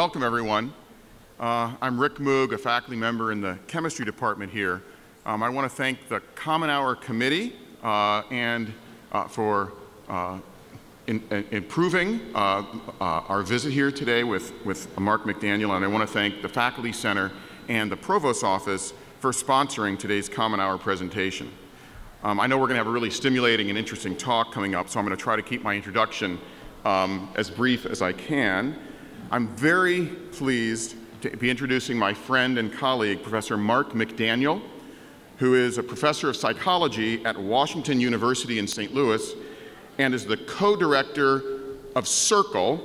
welcome everyone. Uh, I'm Rick Moog, a faculty member in the chemistry department here. Um, I want to thank the Common Hour Committee uh, and uh, for uh, in, in improving uh, uh, our visit here today with, with Mark McDaniel, and I want to thank the Faculty Center and the Provost's Office for sponsoring today's Common Hour presentation. Um, I know we're going to have a really stimulating and interesting talk coming up, so I'm going to try to keep my introduction um, as brief as I can. I'm very pleased to be introducing my friend and colleague, Professor Mark McDaniel, who is a professor of psychology at Washington University in St. Louis and is the co-director of CIRCLE,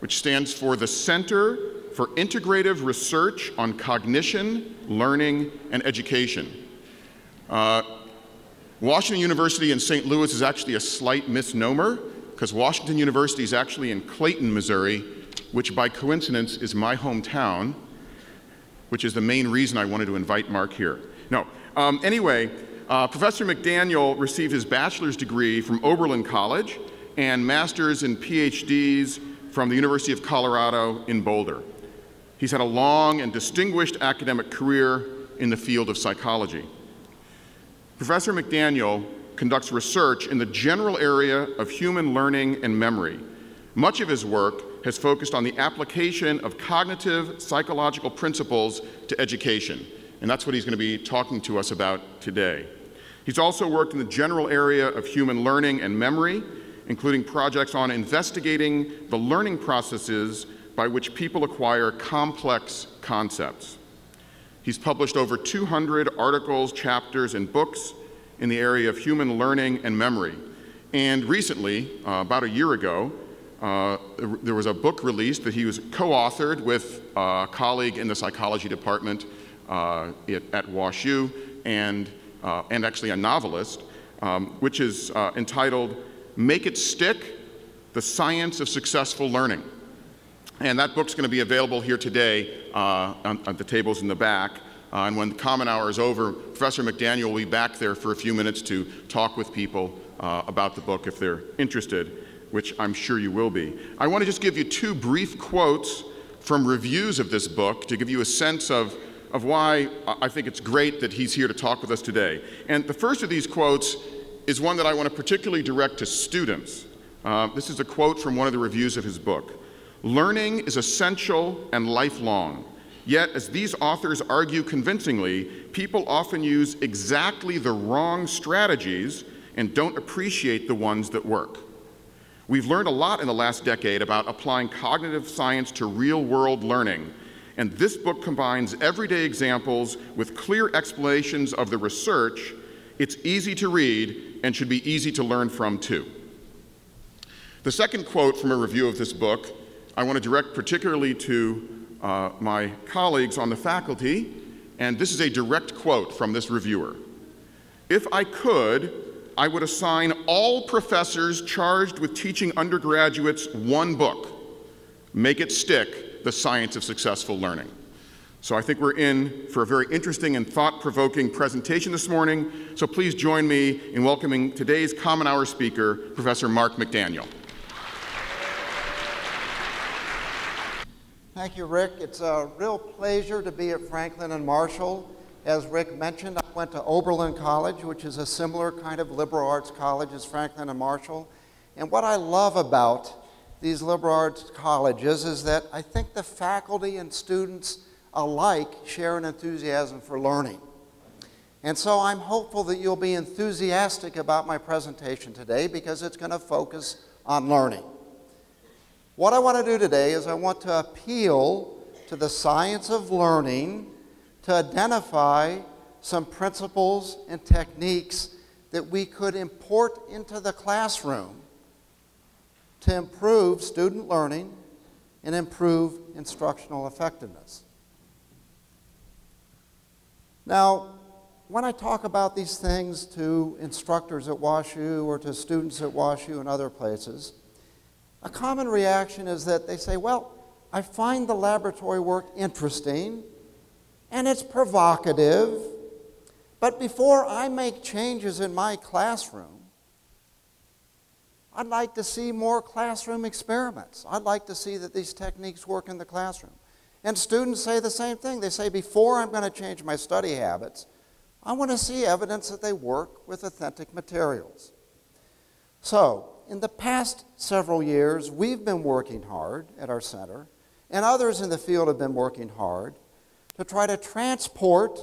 which stands for the Center for Integrative Research on Cognition, Learning, and Education. Uh, Washington University in St. Louis is actually a slight misnomer because Washington University is actually in Clayton, Missouri, which by coincidence is my hometown, which is the main reason I wanted to invite Mark here. No, um, anyway, uh, Professor McDaniel received his bachelor's degree from Oberlin College and master's and PhDs from the University of Colorado in Boulder. He's had a long and distinguished academic career in the field of psychology. Professor McDaniel conducts research in the general area of human learning and memory. Much of his work has focused on the application of cognitive psychological principles to education, and that's what he's going to be talking to us about today. He's also worked in the general area of human learning and memory, including projects on investigating the learning processes by which people acquire complex concepts. He's published over 200 articles, chapters, and books in the area of human learning and memory. And recently, uh, about a year ago, uh, there was a book released that he was co-authored with a colleague in the psychology department uh, at, WashU and, uh, and actually a novelist, um, which is uh, entitled Make It Stick, The Science of Successful Learning. And that book's going to be available here today uh, on, on, the tables in the back. Uh, and when the common hour is over, Professor McDaniel will be back there for a few minutes to talk with people uh, about the book if they're interested, which I'm sure you will be. I want to just give you two brief quotes from reviews of this book to give you a sense of, of why I think it's great that he's here to talk with us today. And the first of these quotes is one that I want to particularly direct to students. Uh, this is a quote from one of the reviews of his book. Learning is essential and lifelong. Yet, as these authors argue convincingly, people often use exactly the wrong strategies and don't appreciate the ones that work. We've learned a lot in the last decade about applying cognitive science to real world learning, and this book combines everyday examples with clear explanations of the research. It's easy to read and should be easy to learn from, too. The second quote from a review of this book I want to direct particularly to uh, my colleagues on the faculty, and this is a direct quote from this reviewer. If I could, I would assign all professors charged with teaching undergraduates one book, Make It Stick, The Science of Successful Learning. So I think we're in for a very interesting and thought-provoking presentation this morning, so please join me in welcoming today's Common Hour speaker, Professor Mark McDaniel. Thank you, Rick. It's a real pleasure to be at Franklin and Marshall. As Rick mentioned, I went to Oberlin College, which is a similar kind of liberal arts college as Franklin and Marshall. And what I love about these liberal arts colleges is that I think the faculty and students alike share an enthusiasm for learning. And so I'm hopeful that you'll be enthusiastic about my presentation today because it's going to focus on learning. What I want to do today is I want to appeal to the science of learning to identify some principles and techniques that we could import into the classroom to improve student learning and improve instructional effectiveness. Now, when I talk about these things to instructors at WashU or to students at WashU and other places, a common reaction is that they say, well, I find the laboratory work interesting and it's provocative, but before I make changes in my classroom, I'd like to see more classroom experiments. I'd like to see that these techniques work in the classroom. And students say the same thing. They say, before I'm going to change my study habits, I want to see evidence that they work with authentic materials. So, in the past several years, we've been working hard at our center, and others in the field have been working hard to try to transport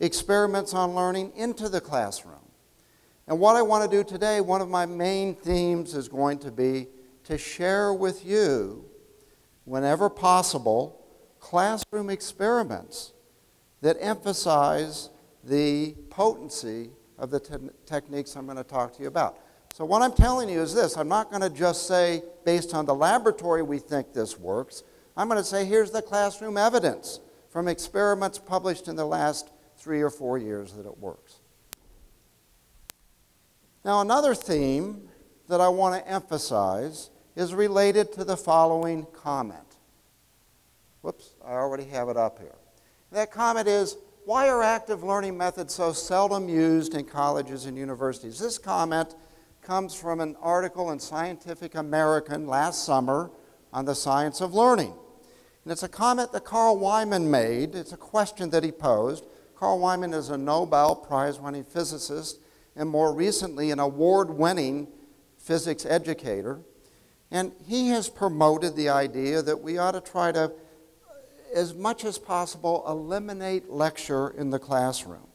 experiments on learning into the classroom. And what I want to do today, one of my main themes is going to be to share with you, whenever possible, classroom experiments that emphasize the potency of the te techniques I'm going to talk to you about. So, what I'm telling you is this I'm not going to just say, based on the laboratory, we think this works. I'm going to say, here's the classroom evidence from experiments published in the last three or four years that it works. Now, another theme that I want to emphasize is related to the following comment. Whoops, I already have it up here. That comment is why are active learning methods so seldom used in colleges and universities? This comment comes from an article in Scientific American last summer on the science of learning. And it's a comment that Carl Wieman made. It's a question that he posed. Carl Wieman is a Nobel Prize winning physicist and more recently an award winning physics educator. And he has promoted the idea that we ought to try to, as much as possible, eliminate lecture in the classroom.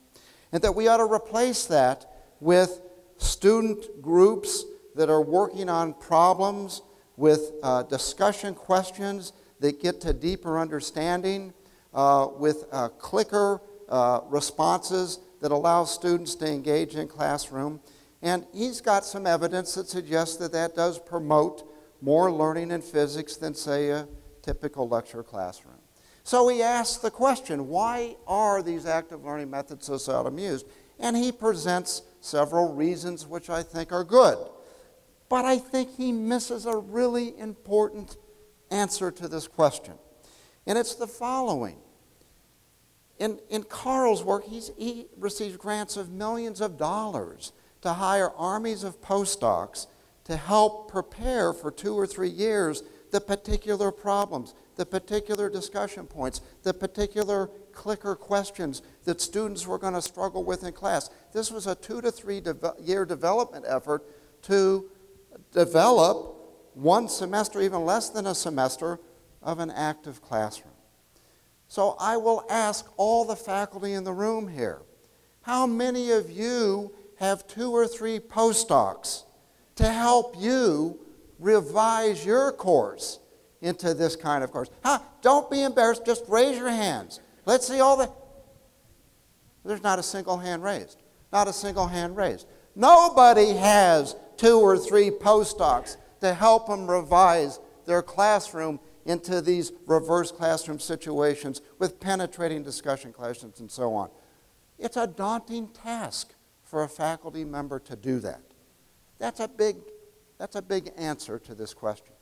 And that we ought to replace that with student groups that are working on problems with uh, discussion questions that get to deeper understanding, uh, with uh, clicker uh, responses that allow students to engage in classroom. And he's got some evidence that suggests that that does promote more learning in physics than, say, a typical lecture classroom. So he asks the question why are these active learning methods so seldom used? And he presents several reasons which I think are good. But I think he misses a really important answer to this question. And it's the following in, in Carl's work, he receives grants of millions of dollars to hire armies of postdocs to help prepare for two or three years the particular problems, the particular discussion points, the particular clicker questions that students were going to struggle with in class. This was a two to three de year development effort to develop one semester, even less than a semester, of an active classroom. So I will ask all the faculty in the room here how many of you have two or three postdocs to help you revise your course into this kind of course? Huh? Don't be embarrassed, just raise your hands. Let's see all the. There's not a single hand raised. Not a single hand raised. Nobody has two or three postdocs to help them revise their classroom into these reverse classroom situations with penetrating discussion questions and so on. It's a daunting task for a faculty member to do that. That's a big, that's a big answer to this question.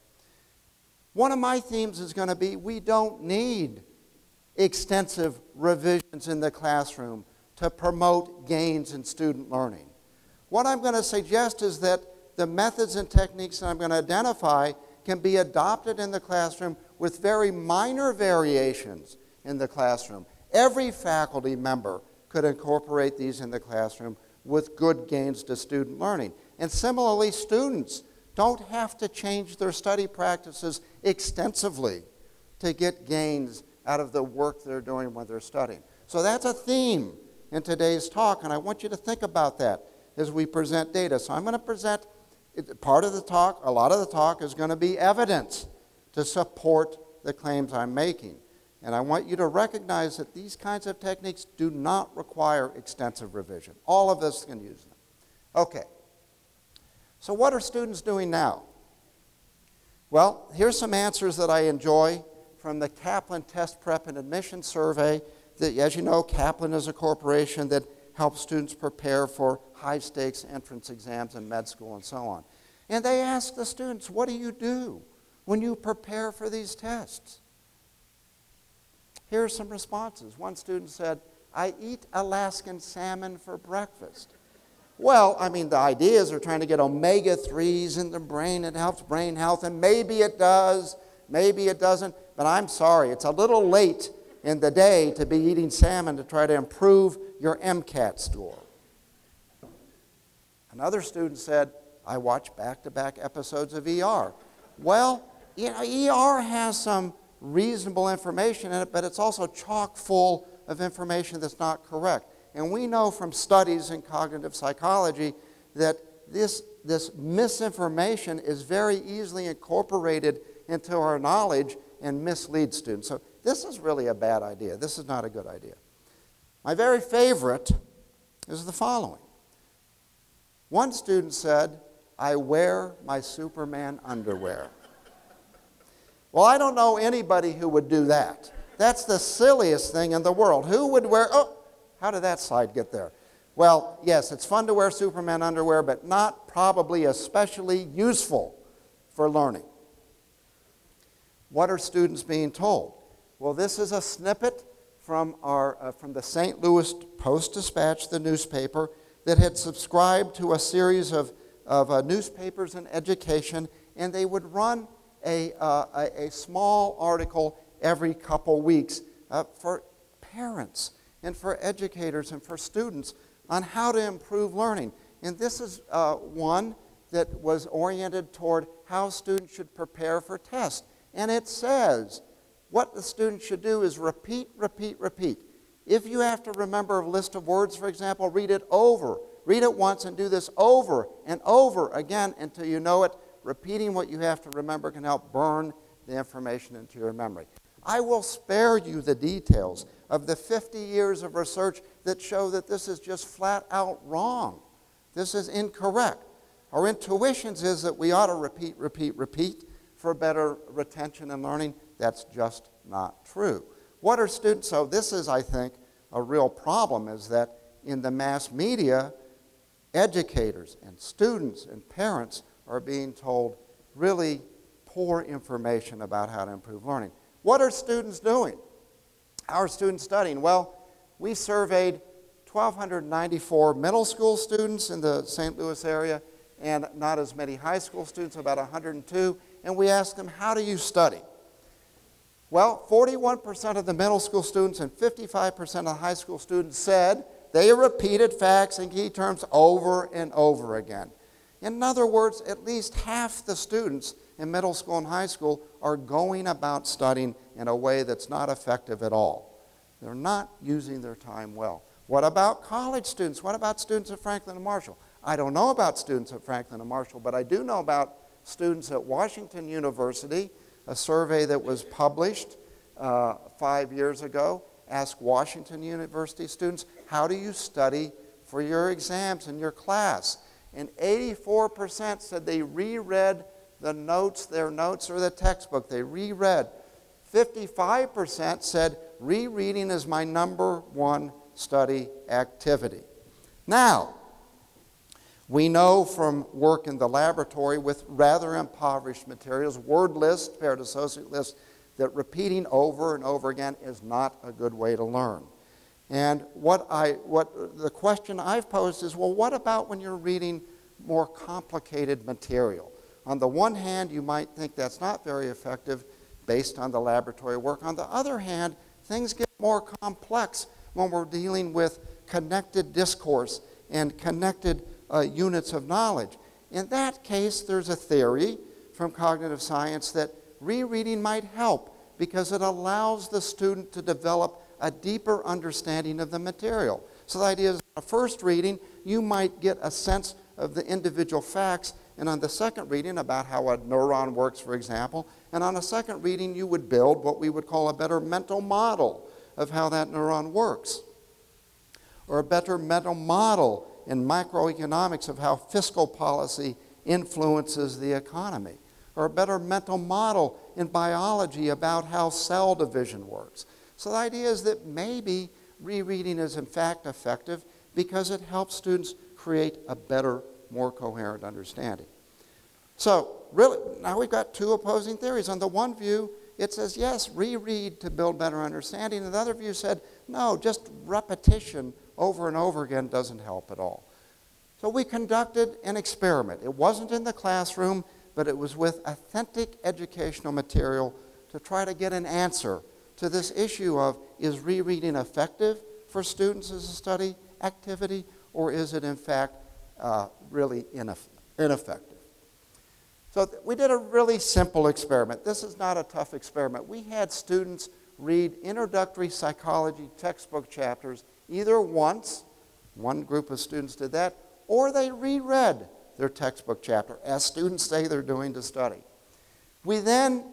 One of my themes is going to be we don't need extensive revisions in the classroom to promote gains in student learning. What I'm going to suggest is that the methods and techniques that I'm going to identify can be adopted in the classroom with very minor variations in the classroom. Every faculty member could incorporate these in the classroom with good gains to student learning. And similarly, students don't have to change their study practices extensively to get gains out of the work they're doing when they're studying. So that's a theme in today's talk, and I want you to think about that as we present data. So I'm going to present part of the talk, a lot of the talk is going to be evidence to support the claims I'm making. And I want you to recognize that these kinds of techniques do not require extensive revision. All of us can use them. Okay. So, what are students doing now? Well, here's some answers that I enjoy from the Kaplan Test Prep and Admission Survey. That, as you know, Kaplan is a corporation that helps students prepare for high stakes entrance exams in med school and so on. And they ask the students, What do you do when you prepare for these tests? Here are some responses. One student said, I eat Alaskan salmon for breakfast. Well, I mean, the ideas are trying to get omega 3s in the brain. It helps brain health, and maybe it does, maybe it doesn't. But I'm sorry, it's a little late in the day to be eating salmon to try to improve your MCAT score. Another student said, I watch back to back episodes of ER. Well, you know, ER has some reasonable information in it, but it's also chock full of information that's not correct. And we know from studies in cognitive psychology that this, this misinformation is very easily incorporated into our knowledge and misleads students. So this is really a bad idea. This is not a good idea. My very favorite is the following. One student said, I wear my Superman underwear. Well, I don't know anybody who would do that. That's the silliest thing in the world. Who would wear, oh, how did that slide get there? Well, yes, it's fun to wear Superman underwear, but not probably especially useful for learning. What are students being told? Well, this is a snippet from, our, uh, from the St. Louis Post Dispatch, the newspaper, that had subscribed to a series of, of uh, newspapers and education, and they would run a, uh, a, a, small article every couple weeks uh, for parents and for educators and for students on how to improve learning. And this is uh, one that was oriented toward how students should prepare for tests. And it says what the student should do is repeat, repeat, repeat. If you have to remember a list of words, for example, read it over. Read it once and do this over and over again until you know it. Repeating what you have to remember can help burn the information into your memory. I will spare you the details of the 50 years of research that show that this is just flat out wrong. This is incorrect. Our intuitions is that we ought to repeat, repeat, repeat for better retention and learning. That's just not true. What are students? So, this is, I think, a real problem is that in the mass media, educators and students and parents are being told really poor information about how to improve learning. What are students doing? How are students studying? Well, we surveyed 1,294 middle school students in the St. Louis area and not as many high school students, about 102, and we asked them, How do you study? Well, 41% of the middle school students and 55% of the high school students said they repeated facts and key terms over and over again. In other words, at least half the students in middle school and high school are going about studying in a way that's not effective at all. They're not using their time well. What about college students? What about students at Franklin and Marshall? I don't know about students at Franklin and Marshall, but I do know about students at Washington University a survey that was published uh, five years ago asked Washington University students, How do you study for your exams in your class? And 84% said they reread the notes, their notes or the textbook. They reread. 55% said rereading is my number one study activity. Now, we know from work in the laboratory with rather impoverished materials, word lists, paired associate lists, that repeating over and over again is not a good way to learn. And what I, what the question I've posed is, well, what about when you're reading more complicated material? On the one hand, you might think that's not very effective based on the laboratory work. On the other hand, things get more complex when we're dealing with connected discourse and connected uh, units of knowledge. In that case, there's a theory from cognitive science that rereading might help because it allows the student to develop a deeper understanding of the material. So the idea is, on a first reading, you might get a sense of the individual facts, and on the second reading, about how a neuron works, for example, and on a second reading, you would build what we would call a better mental model of how that neuron works, or a better mental model in microeconomics of how fiscal policy influences the economy, or a better mental model in biology about how cell division works. So the idea is that maybe rereading is in fact effective because it helps students create a better, more coherent understanding. So, really, now we've got two opposing theories. On the one view, it says, yes, reread to build better understanding. And the other view said, no, just repetition over and over again doesn't help at all. So we conducted an experiment. It wasn't in the classroom, but it was with authentic educational material to try to get an answer to this issue of is rereading effective for students as a study activity, or is it in fact uh, really ineff- ineffective? So we did a really simple experiment. This is not a tough experiment. We had students read introductory psychology textbook chapters either once, one group of students did that, or they reread their textbook chapter, as students say they're doing to study. We then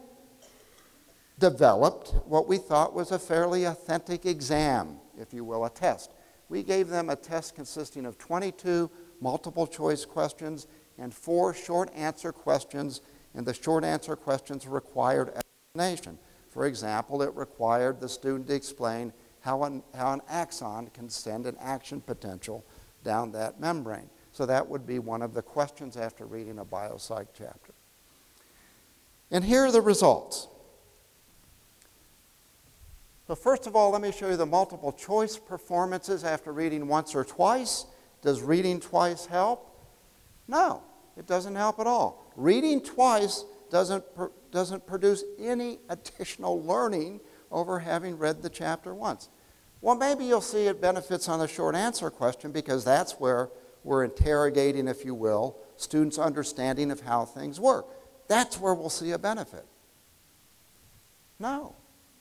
developed what we thought was a fairly authentic exam, if you will, a test. We gave them a test consisting of 22 multiple choice questions and four short answer questions, and the short answer questions required explanation. For example, it required the student to explain how an, how an axon can send an action potential down that membrane. So that would be one of the questions after reading a biopsych chapter. And here are the results. So first of all, let me show you the multiple choice performances after reading once or twice. Does reading twice help? No, it doesn't help at all. Reading twice doesn't, doesn't produce any additional learning over having read the chapter once. Well, maybe you'll see it benefits on the short answer question because that's where we're interrogating, if you will, students' understanding of how things work. That's where we'll see a benefit. No,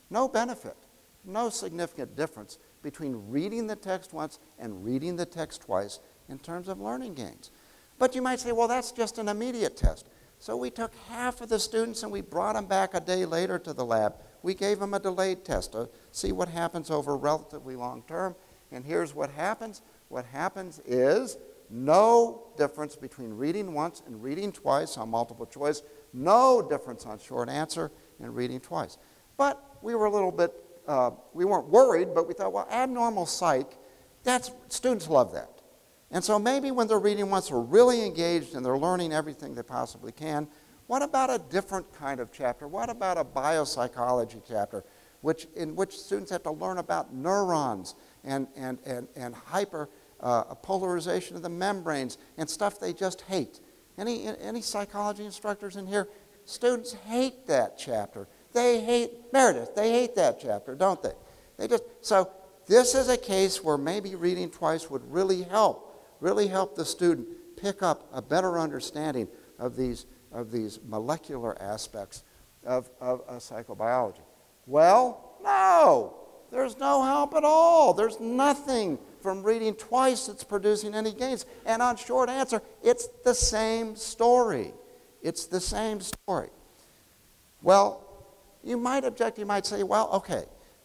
no benefit, no significant difference between reading the text once and reading the text twice in terms of learning gains. But you might say, well, that's just an immediate test. So we took half of the students and we brought them back a day later to the lab. We gave them a delayed test to see what happens over relatively long term. And here's what happens. What happens is no difference between reading once and reading twice on multiple choice. No difference on short answer and reading twice. But we were a little bit, uh, we weren't worried, but we thought, well, abnormal psych, that's, students love that. And so maybe when they're reading once, they're really engaged and they're learning everything they possibly can. What about a different kind of chapter? What about a biopsychology chapter, which, in which students have to learn about neurons and, and, and, and hyper uh, polarization of the membranes and stuff they just hate? Any, any psychology instructors in here? Students hate that chapter. They hate Meredith. They hate that chapter, don't they? They just so this is a case where maybe reading twice would really help really help the student pick up a better understanding of these, of these molecular aspects of, of, psychobiology. Well, no, there's no help at all. There's nothing from reading twice that's producing any gains. And on short answer, it's the same story. It's the same story. Well, you might object, you might say, well, okay,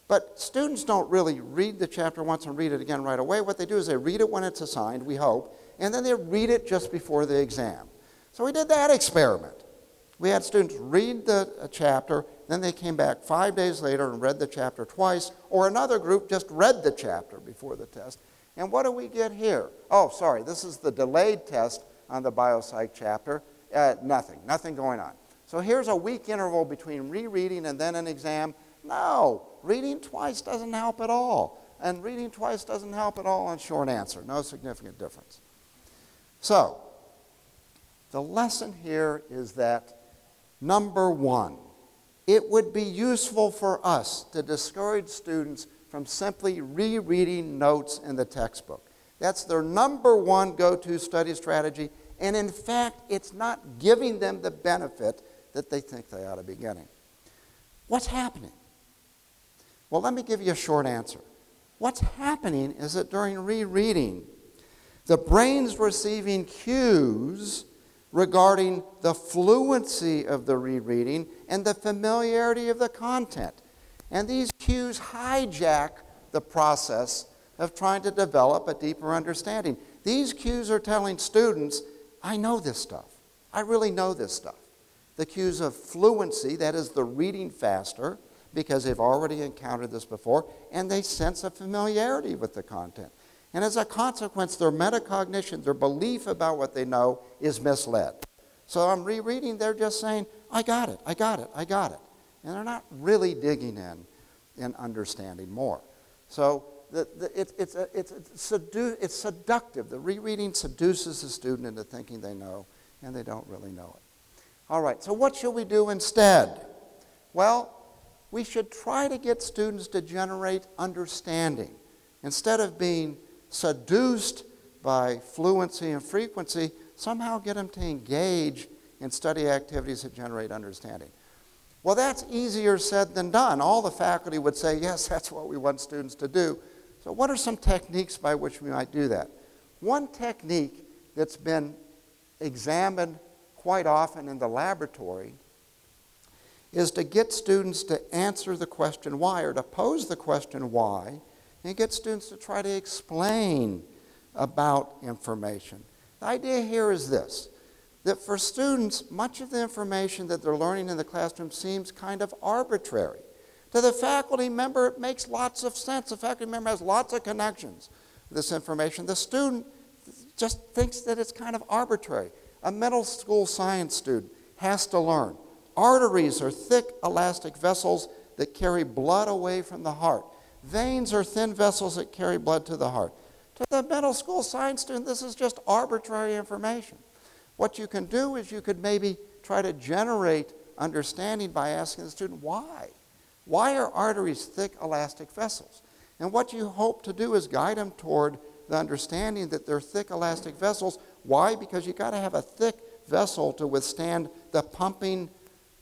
but students don't really read the chapter once and read it again right away. What they do is they read it when it's assigned, we hope, and then they read it just before the exam. So we did that experiment. We had students read the chapter, then they came back five days later and read the chapter twice, or another group just read the chapter before the test. And what do we get here? Oh, sorry, this is the delayed test on the biopsych chapter. Uh, nothing, nothing going on. So here's a week interval between rereading and then an exam. No, reading twice doesn't help at all. And reading twice doesn't help at all on short answer. No significant difference. So, the lesson here is that number one, it would be useful for us to discourage students from simply rereading notes in the textbook. That's their number one go to study strategy, and in fact, it's not giving them the benefit that they think they ought to be getting. What's happening? Well, let me give you a short answer. What's happening is that during rereading, the brain's receiving cues regarding the fluency of the rereading and the familiarity of the content. And these cues hijack the process of trying to develop a deeper understanding. These cues are telling students, I know this stuff. I really know this stuff. The cues of fluency, that is the reading faster, because they've already encountered this before, and they sense a familiarity with the content. And as a consequence, their metacognition, their belief about what they know, is misled. So I'm rereading, they're just saying, I got it, I got it, I got it. And they're not really digging in and understanding more. So the, the, it, it's, a, it's, a sedu- it's seductive. The rereading seduces the student into thinking they know, and they don't really know it. All right, so what should we do instead? Well, we should try to get students to generate understanding. Instead of being seduced by fluency and frequency, somehow get them to engage in study activities that generate understanding. Well, that's easier said than done. All the faculty would say, yes, that's what we want students to do. So, what are some techniques by which we might do that? One technique that's been examined quite often in the laboratory is to get students to answer the question why or to pose the question why and get students to try to explain about information. The idea here is this that for students, much of the information that they're learning in the classroom seems kind of arbitrary. To the faculty member, it makes lots of sense. The faculty member has lots of connections with this information. The student just thinks that it's kind of arbitrary. A middle school science student has to learn. Arteries are thick, elastic vessels that carry blood away from the heart. Veins are thin vessels that carry blood to the heart. To the middle school science student, this is just arbitrary information. What you can do is you could maybe try to generate understanding by asking the student why. Why are arteries thick, elastic vessels? And what you hope to do is guide them toward the understanding that they're thick, elastic vessels. Why? Because you've got to have a thick vessel to withstand the pumping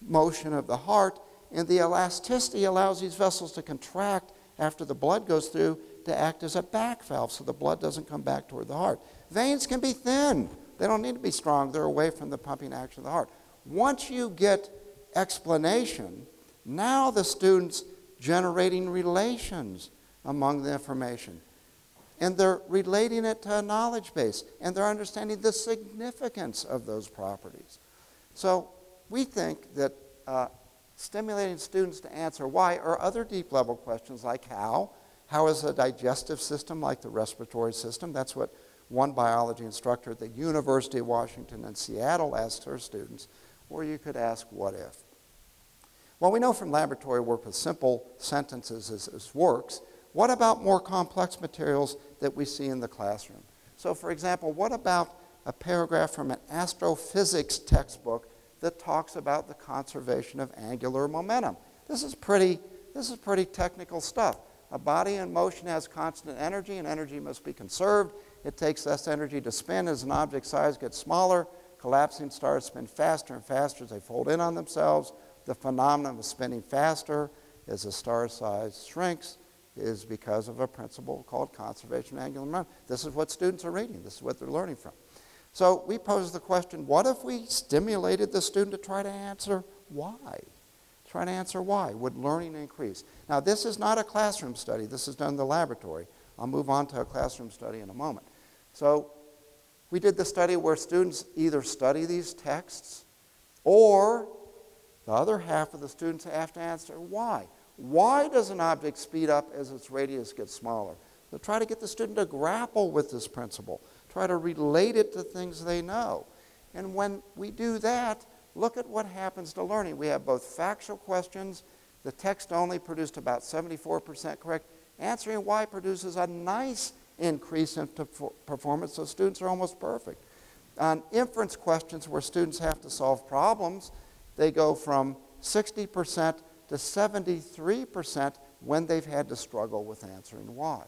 motion of the heart, and the elasticity allows these vessels to contract after the blood goes through to act as a back valve so the blood doesn't come back toward the heart. Veins can be thin. They don't need to be strong. They're away from the pumping action of the heart. Once you get explanation, now the student's generating relations among the information. And they're relating it to a knowledge base, and they're understanding the significance of those properties. So we think that uh, stimulating students to answer why or other deep level questions like how. How is the digestive system like the respiratory system? That's what one biology instructor at the University of Washington in Seattle asked her students, or you could ask, what if? Well, we know from laboratory work with simple sentences as this works. What about more complex materials that we see in the classroom? So, for example, what about a paragraph from an astrophysics textbook that talks about the conservation of angular momentum? This is pretty, this is pretty technical stuff. A body in motion has constant energy, and energy must be conserved. It takes less energy to spin as an object size gets smaller. Collapsing stars spin faster and faster as they fold in on themselves. The phenomenon of spinning faster as the star size shrinks is because of a principle called conservation of angular momentum. This is what students are reading. This is what they're learning from. So we pose the question, what if we stimulated the student to try to answer why? Try to answer why. Would learning increase? Now, this is not a classroom study. This is done in the laboratory. I'll move on to a classroom study in a moment. So we did the study where students either study these texts or the other half of the students have to answer why. Why does an object speed up as its radius gets smaller? So try to get the student to grapple with this principle. Try to relate it to things they know. And when we do that, look at what happens to learning. We have both factual questions. The text only produced about 74% correct. Answering why produces a nice increase in performance, so students are almost perfect. On inference questions where students have to solve problems, they go from 60% to 73% when they've had to struggle with answering why.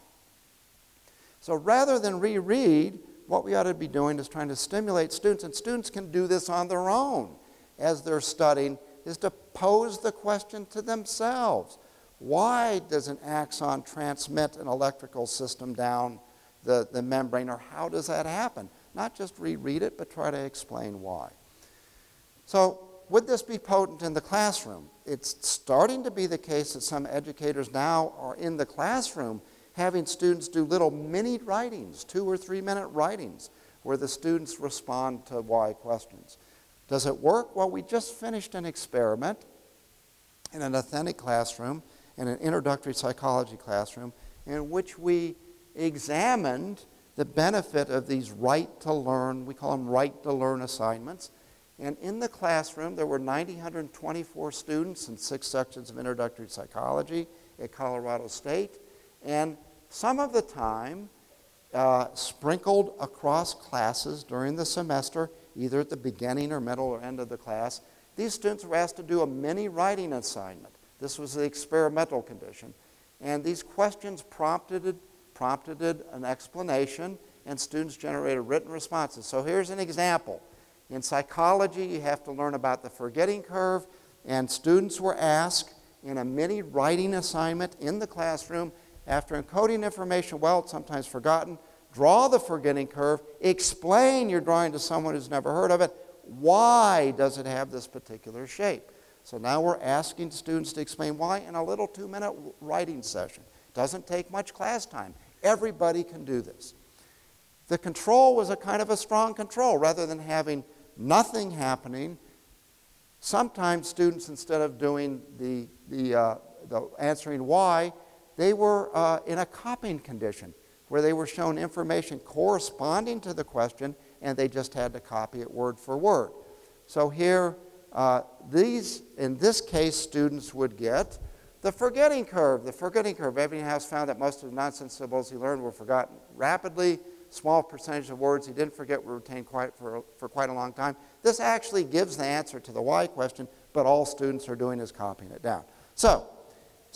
So rather than reread, what we ought to be doing is trying to stimulate students, and students can do this on their own as they're studying, is to pose the question to themselves. Why does an axon transmit an electrical system down the, the membrane, or how does that happen? Not just reread it, but try to explain why. So, would this be potent in the classroom? It's starting to be the case that some educators now are in the classroom having students do little mini writings, two or three minute writings, where the students respond to why questions. Does it work? Well, we just finished an experiment in an authentic classroom, in an introductory psychology classroom, in which we examined the benefit of these write to learn, we call them write to learn assignments. And in the classroom, there were 924 students in six sections of introductory psychology at Colorado State. And some of the time uh, sprinkled across classes during the semester, either at the beginning or middle or end of the class. These students were asked to do a mini writing assignment. This was the experimental condition. And these questions prompted, prompted an explanation, and students generated written responses. So here's an example. In psychology, you have to learn about the forgetting curve, and students were asked in a mini writing assignment in the classroom after encoding information well, it's sometimes forgotten, draw the forgetting curve, explain your drawing to someone who's never heard of it. Why does it have this particular shape? So now we're asking students to explain why in a little two minute writing session. Doesn't take much class time. Everybody can do this. The control was a kind of a strong control rather than having nothing happening. Sometimes students, instead of doing the, the, uh, the answering why, they were uh, in a copying condition where they were shown information corresponding to the question and they just had to copy it word for word. So here, uh, these, in this case, students would get the forgetting curve. The forgetting curve. Ebbinghaus found that most of the nonsense symbols he learned were forgotten rapidly. Small percentage of words he didn't forget were retained quite for, for quite a long time. This actually gives the answer to the why question, but all students are doing is copying it down. So,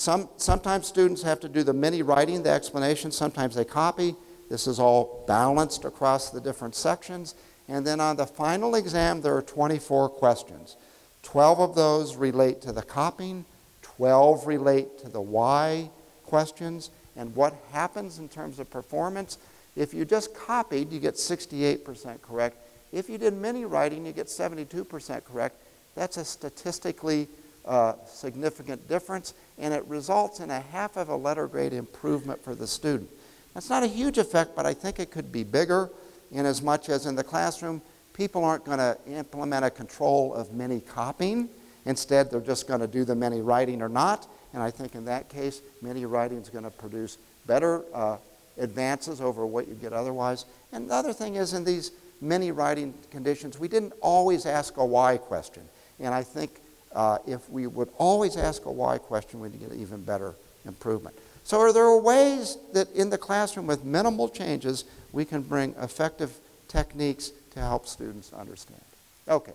some, sometimes students have to do the mini writing, the explanation. Sometimes they copy. This is all balanced across the different sections. And then on the final exam, there are 24 questions. 12 of those relate to the copying, 12 relate to the why questions, and what happens in terms of performance. If you just copied, you get 68% correct. If you did mini writing, you get 72% correct. That's a statistically uh, significant difference, and it results in a half of a letter grade improvement for the student. That's not a huge effect, but I think it could be bigger in as much as in the classroom, people aren't going to implement a control of many copying. Instead, they're just going to do the many writing or not. And I think in that case, many writing is going to produce better uh, advances over what you get otherwise. And the other thing is, in these many writing conditions, we didn't always ask a why question. And I think uh, if we would always ask a why question, we'd get even better improvement. So are there ways that in the classroom with minimal changes, we can bring effective techniques to help students understand? Okay.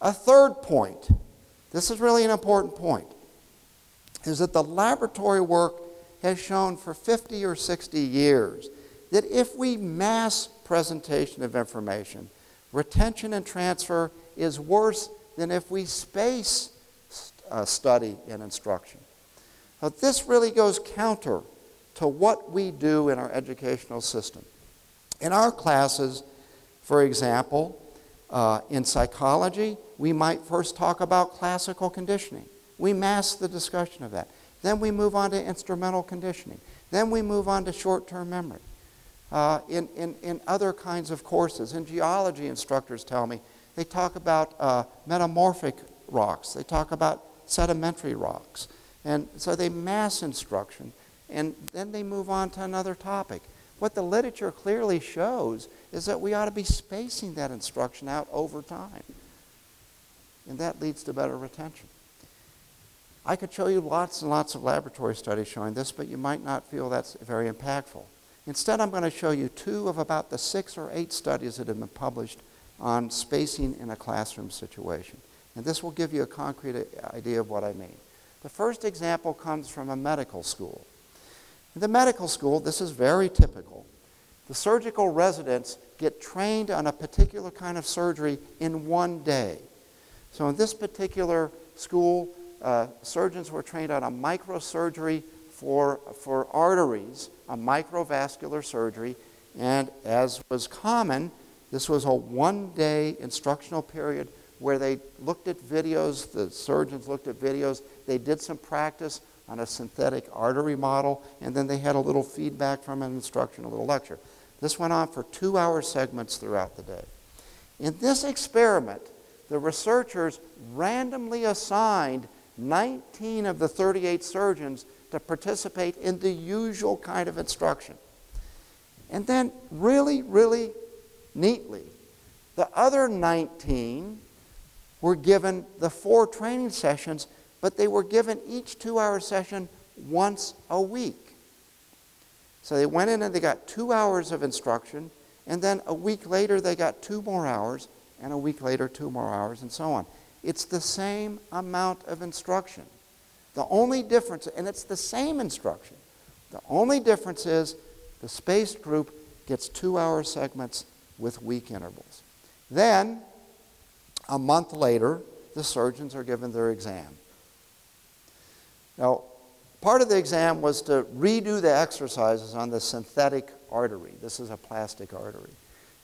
A third point, this is really an important point, is that the laboratory work has shown for 50 or 60 years that if we mass presentation of information, retention and transfer is worse than if we space uh, study and instruction. Now, this really goes counter to what we do in our educational system. In our classes, for example, uh, in psychology, we might first talk about classical conditioning. We mask the discussion of that. Then we move on to instrumental conditioning. Then we move on to short term memory. Uh, in, in, in other kinds of courses, in geology, instructors tell me they talk about uh, metamorphic rocks. They talk about sedimentary rocks. And so they mass instruction, and then they move on to another topic. What the literature clearly shows is that we ought to be spacing that instruction out over time. And that leads to better retention. I could show you lots and lots of laboratory studies showing this, but you might not feel that's very impactful. Instead, I'm going to show you two of about the six or eight studies that have been published on spacing in a classroom situation. And this will give you a concrete idea of what I mean. The first example comes from a medical school. In the medical school, this is very typical. The surgical residents get trained on a particular kind of surgery in one day. So in this particular school, uh, surgeons were trained on a microsurgery for, for arteries, a microvascular surgery, and as was common, this was a one day instructional period where they looked at videos, the surgeons looked at videos, they did some practice on a synthetic artery model, and then they had a little feedback from an instruction, a little lecture. This went on for two hour segments throughout the day. In this experiment, the researchers randomly assigned 19 of the 38 surgeons to participate in the usual kind of instruction. And then, really, really neatly. The other 19 were given the four training sessions, but they were given each two hour session once a week. So they went in and they got two hours of instruction, and then a week later they got two more hours, and a week later two more hours, and so on. It's the same amount of instruction. The only difference, and it's the same instruction, the only difference is the spaced group gets two hour segments with week intervals. Then, a month later, the surgeons are given their exam. Now, part of the exam was to redo the exercises on the synthetic artery. This is a plastic artery.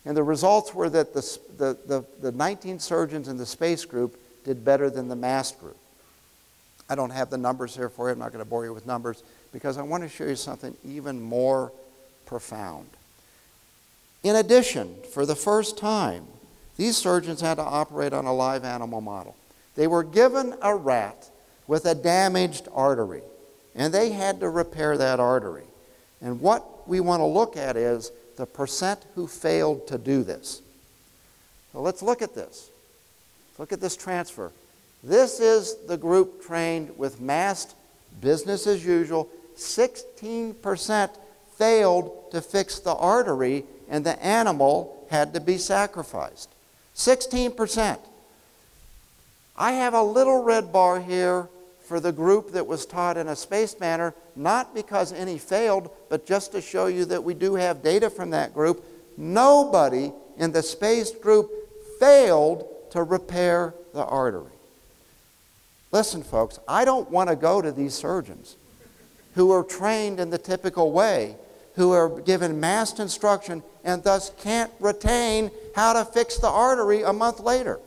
And the results were that the, the, the, the 19 surgeons in the space group did better than the mass group. I don't have the numbers here for you. I'm not going to bore you with numbers because I want to show you something even more profound. In addition, for the first time, these surgeons had to operate on a live animal model. They were given a rat with a damaged artery, and they had to repair that artery. And what we want to look at is the percent who failed to do this. So let's look at this. Look at this transfer. This is the group trained with massed business as usual. 16% failed to fix the artery, and the animal had to be sacrificed. 16%. I have a little red bar here for the group that was taught in a spaced manner, not because any failed, but just to show you that we do have data from that group. Nobody in the spaced group failed to repair the artery. Listen, folks, I don't want to go to these surgeons who are trained in the typical way, who are given massed instruction and thus can't retain how to fix the artery a month later.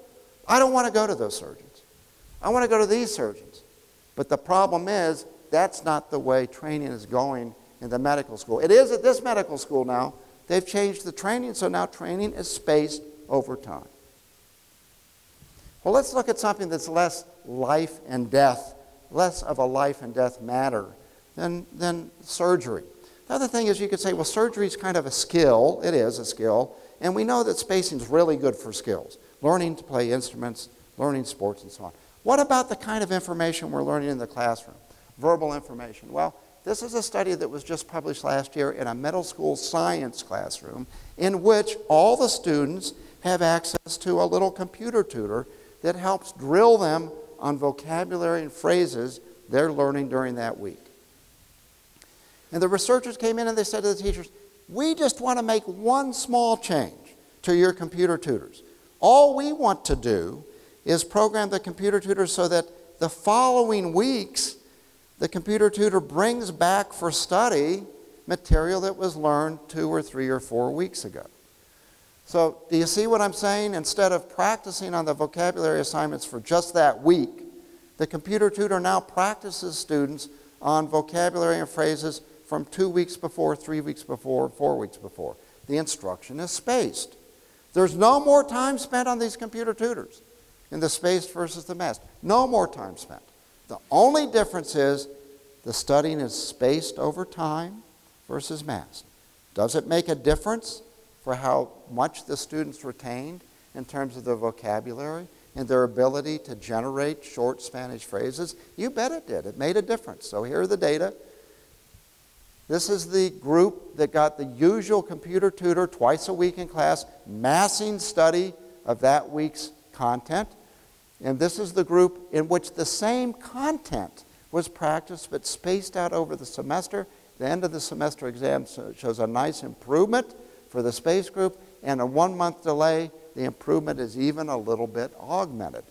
I don't want to go to those surgeons. I want to go to these surgeons. But the problem is, that's not the way training is going in the medical school. It is at this medical school now. They've changed the training, so now training is spaced over time. Well, let's look at something that's less life and death, less of a life and death matter than, than surgery. The other thing is you could say, well, surgery is kind of a skill. It is a skill. And we know that spacing is really good for skills learning to play instruments, learning sports, and so on. What about the kind of information we're learning in the classroom? Verbal information. Well, this is a study that was just published last year in a middle school science classroom in which all the students have access to a little computer tutor that helps drill them on vocabulary and phrases they're learning during that week. And the researchers came in and they said to the teachers, We just want to make one small change to your computer tutors. All we want to do is program the computer tutor so that the following weeks, the computer tutor brings back for study material that was learned two or three or four weeks ago. So, do you see what I'm saying? Instead of practicing on the vocabulary assignments for just that week, the computer tutor now practices students on vocabulary and phrases from two weeks before, three weeks before, four weeks before. The instruction is spaced. There's no more time spent on these computer tutors in the spaced versus the massed. No more time spent. The only difference is the studying is spaced over time versus massed. Does it make a difference? for how much the students retained in terms of their vocabulary and their ability to generate short Spanish phrases? You bet it did. It made a difference. So here are the data. This is the group that got the usual computer tutor twice a week in class, massing study of that week's content. And this is the group in which the same content was practiced but spaced out over the semester. The end of the semester exam shows a nice improvement for the space group, and a one month delay, the improvement is even a little bit augmented.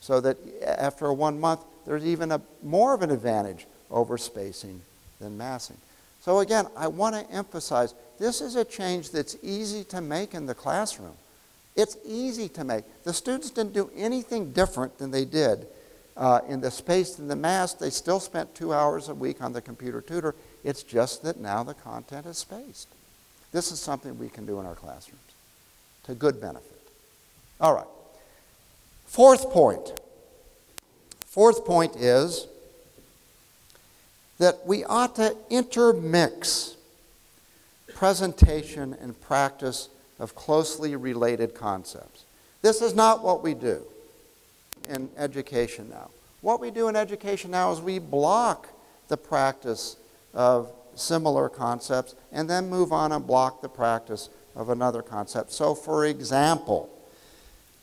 So that after one month, there's even a, more of an advantage over spacing than massing. So again, I want to emphasize this is a change that's easy to make in the classroom. It's easy to make. The students didn't do anything different than they did uh, in the space and the mass. They still spent two hours a week on the computer tutor. It's just that now the content is spaced. This is something we can do in our classrooms to good benefit. All right. Fourth point. Fourth point is that we ought to intermix presentation and practice of closely related concepts. This is not what we do in education now. What we do in education now is we block the practice of similar concepts and then move on and block the practice of another concept. So, for example,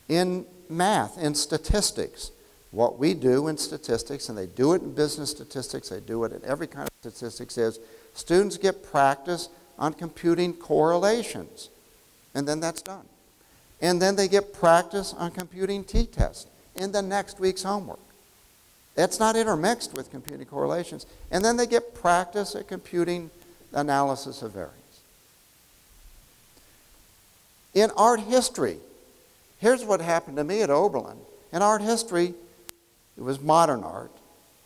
in math, in statistics, what we do in statistics, and they do it in business statistics, they do it in every kind of statistics, is students get practice on computing correlations. And then that's done. And then they get practice on computing t-tests in the next week's homework. That's not intermixed with computing correlations. And then they get practice at computing analysis of variance. In art history, here's what happened to me at Oberlin. In art history, it was modern art.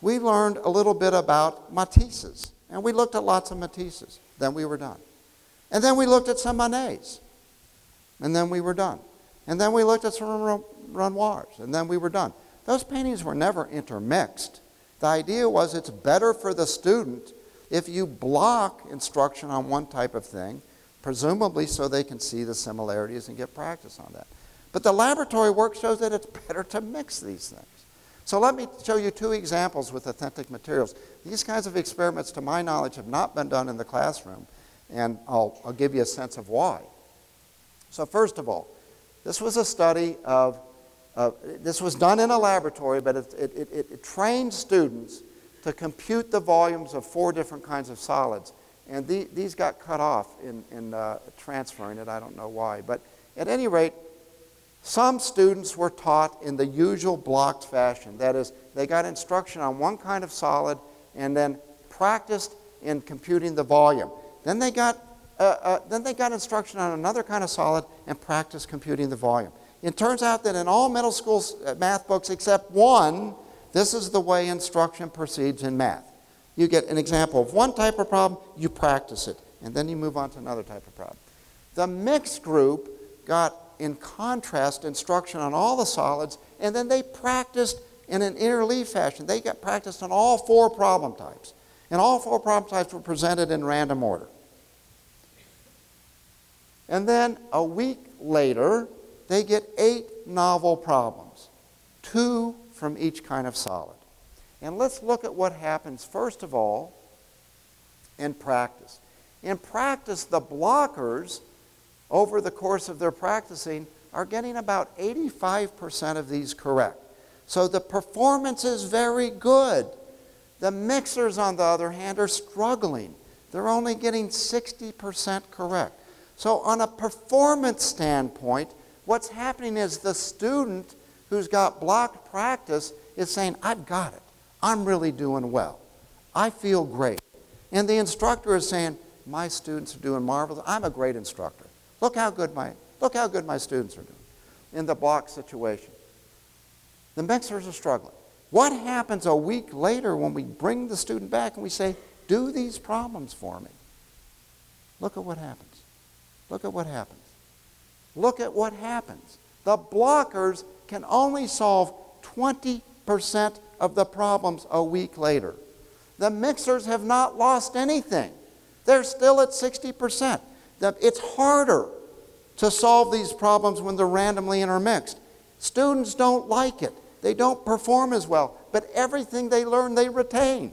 We learned a little bit about Matisse's, and we looked at lots of Matisse's. Then we were done. And then we looked at some Monets, and then we were done. And then we looked at some Renoirs, and then we were done. Those paintings were never intermixed. The idea was it's better for the student if you block instruction on one type of thing, presumably so they can see the similarities and get practice on that. But the laboratory work shows that it's better to mix these things. So let me show you two examples with authentic materials. These kinds of experiments, to my knowledge, have not been done in the classroom, and I'll, I'll give you a sense of why. So first of all, this was a study of this was done in a laboratory, but it, it, it, it, trained students to compute the volumes of four different kinds of solids. And the, these got cut off in, in uh, transferring it. I don't know why. But at any rate, some students were taught in the usual blocked fashion. That is, they got instruction on one kind of solid and then practiced in computing the volume. Then they got, uh, uh then they got instruction on another kind of solid and practiced computing the volume. It turns out that in all middle school uh, math books except one, this is the way instruction proceeds in math. You get an example of one type of problem, you practice it, and then you move on to another type of problem. The mixed group got, in contrast, instruction on all the solids, and then they practiced in an interleave fashion. They got practiced on all four problem types. And all four problem types were presented in random order. And then a week later, they get eight novel problems, two from each kind of solid. And let's look at what happens, first of all, in practice. In practice, the blockers, over the course of their practicing, are getting about 85% of these correct. So the performance is very good. The mixers, on the other hand, are struggling. They're only getting 60% correct. So, on a performance standpoint, What's happening is the student who's got blocked practice is saying, I've got it. I'm really doing well. I feel great. And the instructor is saying, my students are doing marvelous. I'm a great instructor. Look how good my, look how good my students are doing in the block situation. The mixers are struggling. What happens a week later when we bring the student back and we say, do these problems for me? Look at what happens. Look at what happens. Look at what happens. The blockers can only solve 20% of the problems a week later. The mixers have not lost anything. They're still at 60%. It's harder to solve these problems when they're randomly intermixed. Students don't like it. They don't perform as well, but everything they learn, they retain.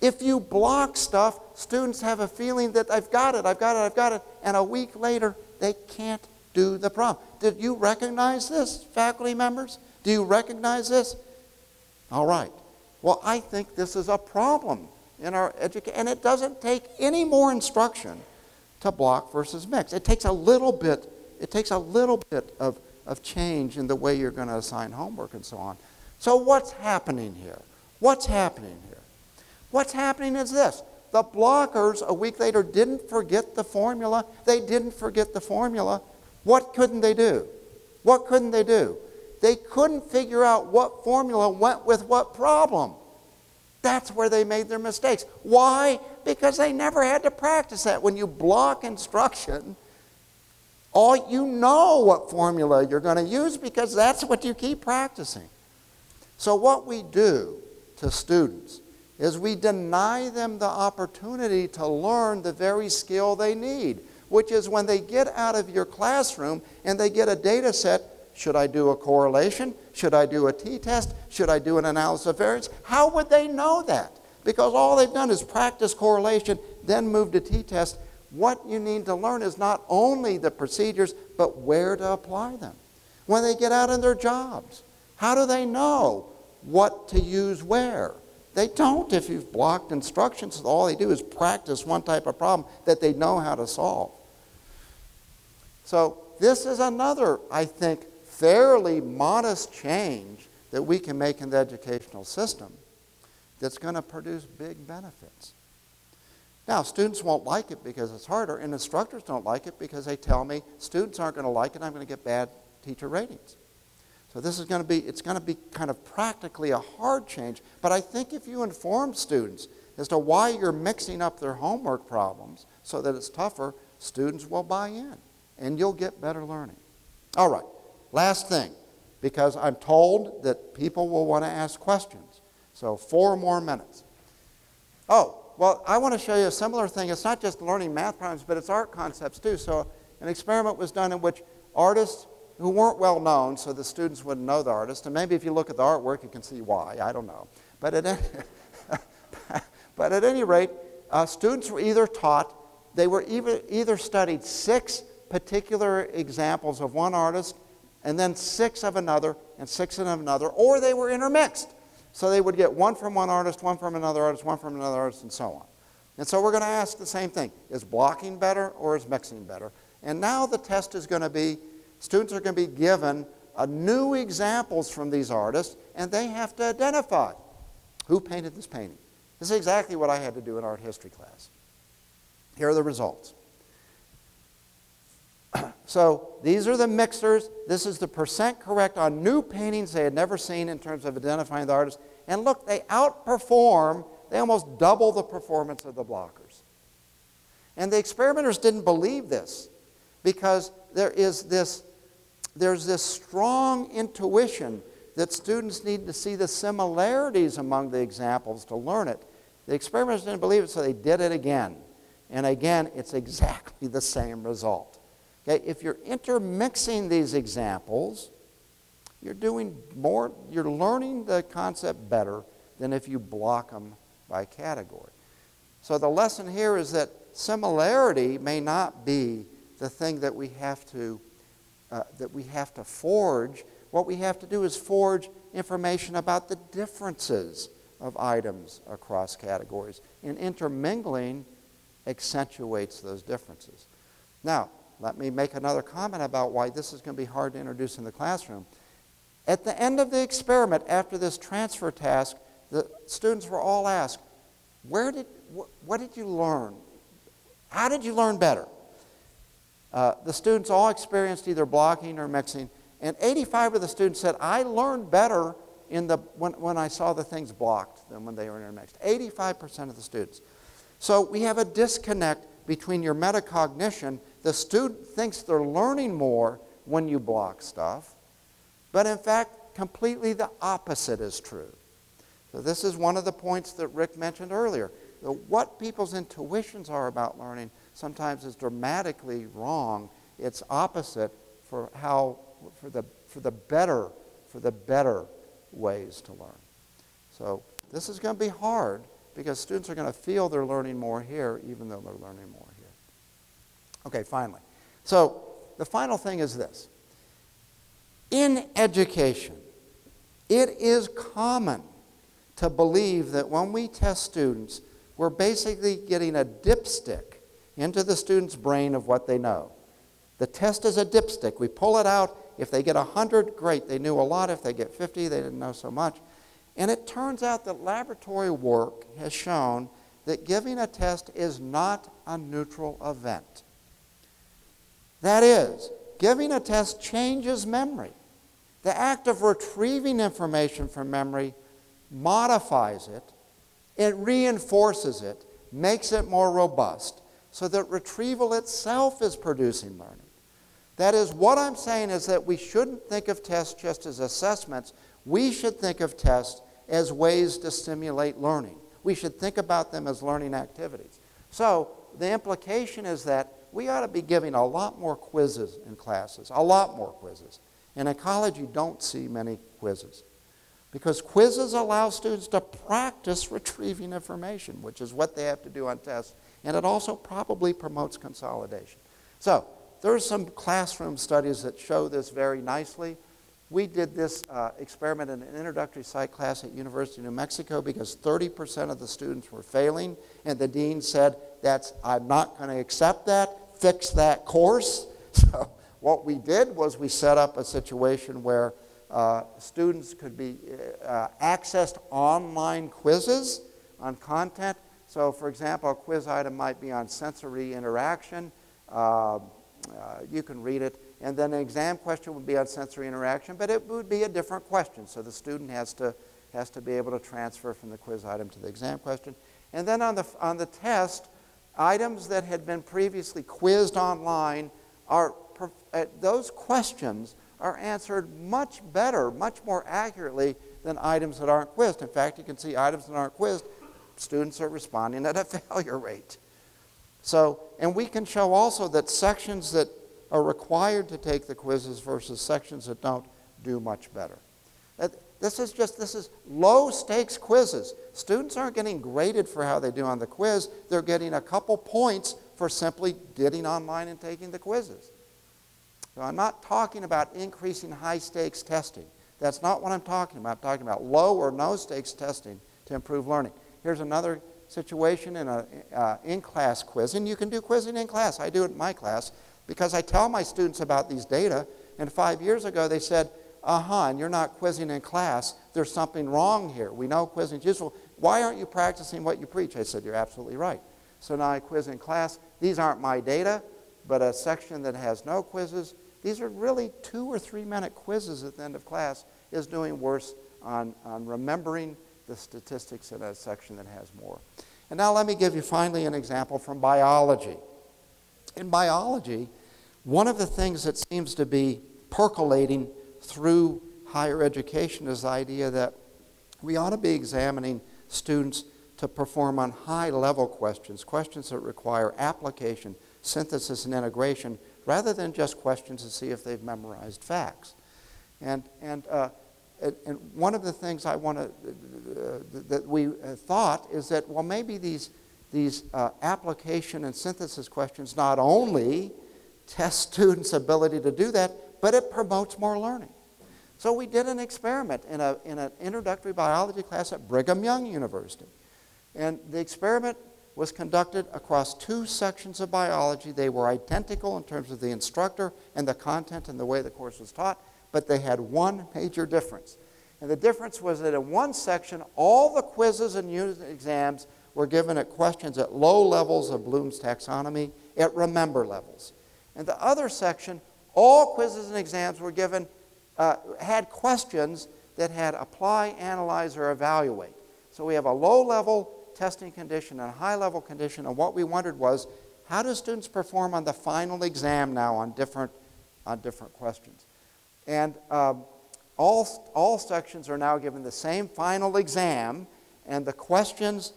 If you block stuff, students have a feeling that I've got it, I've got it, I've got it, and a week later, they can't do the problem. Did you recognize this, faculty members? Do you recognize this? All right. Well, I think this is a problem in our education, and it doesn't take any more instruction to block versus mix. It takes a little bit, it takes a little bit of, of change in the way you're going to assign homework and so on. So what's happening here? What's happening here? What's happening is this. The blockers a week later didn't forget the formula. They didn't forget the formula. What couldn't they do? What couldn't they do? They couldn't figure out what formula went with what problem. That's where they made their mistakes. Why? Because they never had to practice that. When you block instruction, all you know what formula you're going to use because that's what you keep practicing. So what we do to students is we deny them the opportunity to learn the very skill they need which is when they get out of your classroom and they get a data set should I do a correlation? Should I do a t-test? Should I do an analysis of variance? How would they know that? Because all they've done is practice correlation then move to t-test, what you need to learn is not only the procedures, but where to apply them. When they get out in their jobs, how do they know what to use where? They don't if you've blocked instructions. All they do is practice one type of problem that they know how to solve. So this is another, I think, fairly modest change that we can make in the educational system that's going to produce big benefits. Now, students won't like it because it's harder, and instructors don't like it because they tell me students aren't going to like it, I'm going to get bad teacher ratings. So this is going to be, it's going to be kind of practically a hard change, but I think if you inform students as to why you're mixing up their homework problems so that it's tougher, students will buy in, and you'll get better learning. All right, last thing, because I'm told that people will want to ask questions. So four more minutes. Oh, well, I want to show you a similar thing. It's not just learning math problems, but it's art concepts too. So an experiment was done in which artists who weren't well known, so the students wouldn't know the artist, and maybe if you look at the artwork, you can see why. I don't know. But at any, but at any rate, uh, students were either taught, they were either, either studied six particular examples of one artist, and then six of another, and six of another, or they were intermixed. So they would get one from one artist, one from another artist, one from another artist, and so on. And so we're going to ask the same thing. Is blocking better or is mixing better? And now the test is going to be, students are going to be given a new examples from these artists, and they have to identify who painted this painting. This is exactly what I had to do in art history class. Here are the results. so these are the mixers. This is the percent correct on new paintings they had never seen in terms of identifying the artist. And look, they outperform, they almost double the performance of the blockers. And the experimenters didn't believe this because there is this, there's this strong intuition that students need to see the similarities among the examples to learn it. The experimenters didn't believe it, so they did it again. And again, it's exactly the same result. Okay, if you're intermixing these examples, you're doing more, you're learning the concept better than if you block them by category. So the lesson here is that similarity may not be the thing that we have to uh, that we have to forge. What we have to do is forge information about the differences of items across categories. And intermingling accentuates those differences. Now, let me make another comment about why this is going to be hard to introduce in the classroom. At the end of the experiment, after this transfer task, the students were all asked, where did, wh what did you learn? How did you learn better? Uh, the students all experienced either blocking or mixing, and 85 of the students said, I learned better in the, when, when I saw the things blocked than when they were intermixed. 85% of the students. So we have a disconnect between your metacognition the student thinks they're learning more when you block stuff, but in fact, completely the opposite is true. So this is one of the points that Rick mentioned earlier. That What people's intuitions are about learning sometimes is dramatically wrong. It's opposite for how for the for the better for the better ways to learn. So this is going to be hard because students are going to feel they're learning more here even though they're learning more Okay, finally. So the final thing is this. In education, it is common to believe that when we test students, we're basically getting a dipstick into the student's brain of what they know. The test is a dipstick. We pull it out. If they get 100, great, they knew a lot. If they get 50, they didn't know so much. And it turns out that laboratory work has shown that giving a test is not a neutral event. That is, giving a test changes memory. The act of retrieving information from memory modifies it, it reinforces it, makes it more robust, so that retrieval itself is producing learning. That is, what I'm saying is that we shouldn't think of tests just as assessments. We should think of tests as ways to stimulate learning. We should think about them as learning activities. So, the implication is that we ought to be giving a lot more quizzes in classes, a lot more quizzes. And in college, you don't see many quizzes. Because quizzes allow students to practice retrieving information, which is what they have to do on tests. And it also probably promotes consolidation. So, there are some classroom studies that show this very nicely. We did this uh, experiment in an introductory psych class at University of New Mexico because 30% of the students were failing, and the dean said, "That's I'm not going to accept that. Fix that course." So what we did was we set up a situation where uh, students could be uh, accessed online quizzes on content. So, for example, a quiz item might be on sensory interaction. Uh, uh, you can read it. And then an exam question would be on sensory interaction, but it would be a different question. So the student has to, has to be able to transfer from the quiz item to the exam question. And then on the, on the test, items that had been previously quizzed online are, uh, those questions are answered much better, much more accurately than items that aren't quizzed. In fact, you can see items that aren't quizzed, students are responding at a failure rate. So, and we can show also that sections that are required to take the quizzes versus sections that don't do much better. This is just, this is low stakes quizzes. Students aren't getting graded for how they do on the quiz. They're getting a couple points for simply getting online and taking the quizzes. So I'm not talking about increasing high stakes testing. That's not what I'm talking about. I'm talking about low or no stakes testing to improve learning. Here's another situation in an uh, in-class quiz, and you can do quizzing in class. I do it in my class because I tell my students about these data, and five years ago they said, uh-huh, and you're not quizzing in class. There's something wrong here. We know quizzing is useful. Why aren't you practicing what you preach? I said, you're absolutely right. So now I quiz in class. These aren't my data, but a section that has no quizzes, these are really two or three minute quizzes at the end of class, is doing worse on, on remembering the statistics in a section that has more. And now let me give you finally an example from biology. In biology, one of the things that seems to be percolating through higher education is the idea that we ought to be examining students to perform on high level questions, questions that require application, synthesis, and integration, rather than just questions to see if they've memorized facts. And, and, uh, and one of the things I want to, uh, that we thought is that, well, maybe these, these uh, application and synthesis questions not only test students' ability to do that, but it promotes more learning. So we did an experiment in, a, in an introductory biology class at Brigham Young University. And the experiment was conducted across two sections of biology. They were identical in terms of the instructor and the content and the way the course was taught, but they had one major difference. And the difference was that in one section, all the quizzes and unit exams were given at questions at low levels of Bloom's taxonomy, at remember levels. In the other section, all quizzes and exams were given, uh, had questions that had apply, analyze, or evaluate. So we have a low level testing condition and a high level condition, and what we wondered was how do students perform on the final exam now on different, on different questions? And um, all, all sections are now given the same final exam, and the questions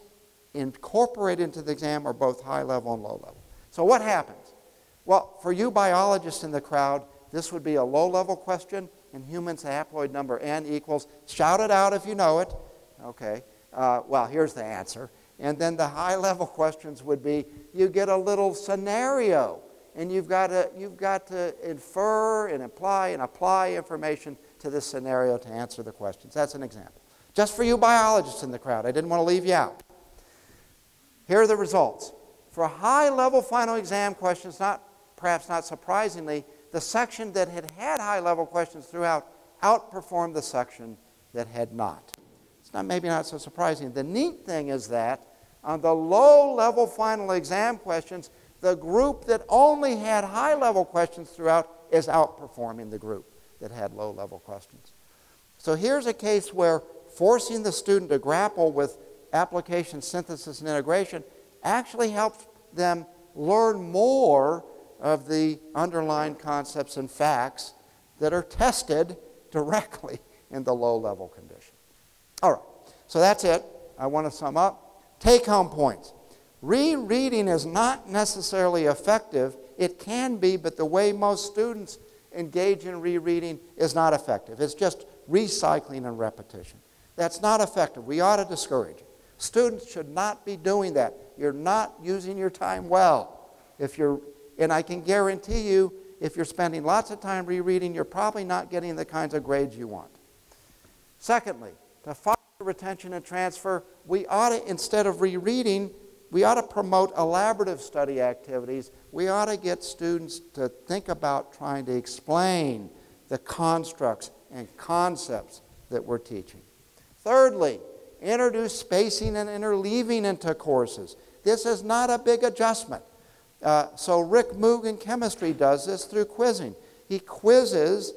incorporated into the exam are both high level and low level. So, what happens? Well, for you biologists in the crowd, this would be a low level question. In humans, the haploid number n equals, shout it out if you know it. Okay. Uh, well, here's the answer. And then the high level questions would be you get a little scenario, and you've got to, you've got to infer and imply and apply information to this scenario to answer the questions. That's an example. Just for you biologists in the crowd, I didn't want to leave you out. Here are the results. For high level final exam questions, not, perhaps not surprisingly, the section that had had high level questions throughout outperformed the section that had not It's not, maybe not so surprising. The neat thing is that on the low level final exam questions, the group that only had high level questions throughout is outperforming the group that had low level questions. So here's a case where forcing the student to grapple with application, synthesis, and integration actually helps them learn more of the underlying concepts and facts that are tested directly in the low level condition. All right, so that's it. I want to sum up. Take home points. Rereading is not necessarily effective. It can be, but the way most students engage in rereading is not effective. It's just recycling and repetition. That's not effective. We ought to discourage it. Students should not be doing that. You're not using your time well. If you're, and I can guarantee you, if you're spending lots of time rereading, you're probably not getting the kinds of grades you want. Secondly, to foster retention and transfer, we ought to, instead of rereading, we ought to promote elaborative study activities. We ought to get students to think about trying to explain the constructs and concepts that we're teaching. Thirdly, introduce spacing and interleaving into courses. This is not a big adjustment. Uh, so Rick Moog in chemistry does this through quizzing. He quizzes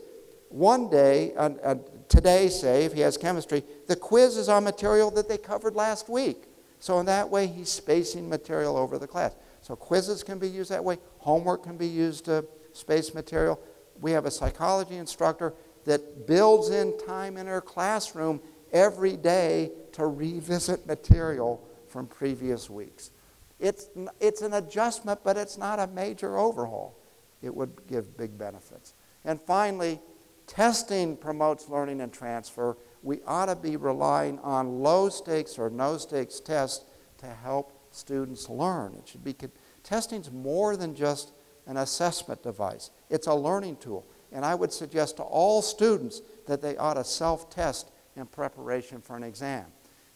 one day, uh, uh, today say, if he has chemistry, the quiz is on material that they covered last week. So in that way, he's spacing material over the class. So quizzes can be used that way. Homework can be used to space material. We have a psychology instructor that builds in time in her classroom every day to revisit material from previous weeks. It's, it's an adjustment, but it's not a major overhaul. It would give big benefits. And finally, testing promotes learning and transfer. We ought to be relying on low stakes or no stakes tests to help students learn. It should be testing's more than just an assessment device. It's a learning tool. And I would suggest to all students that they ought to self-test in preparation for an exam.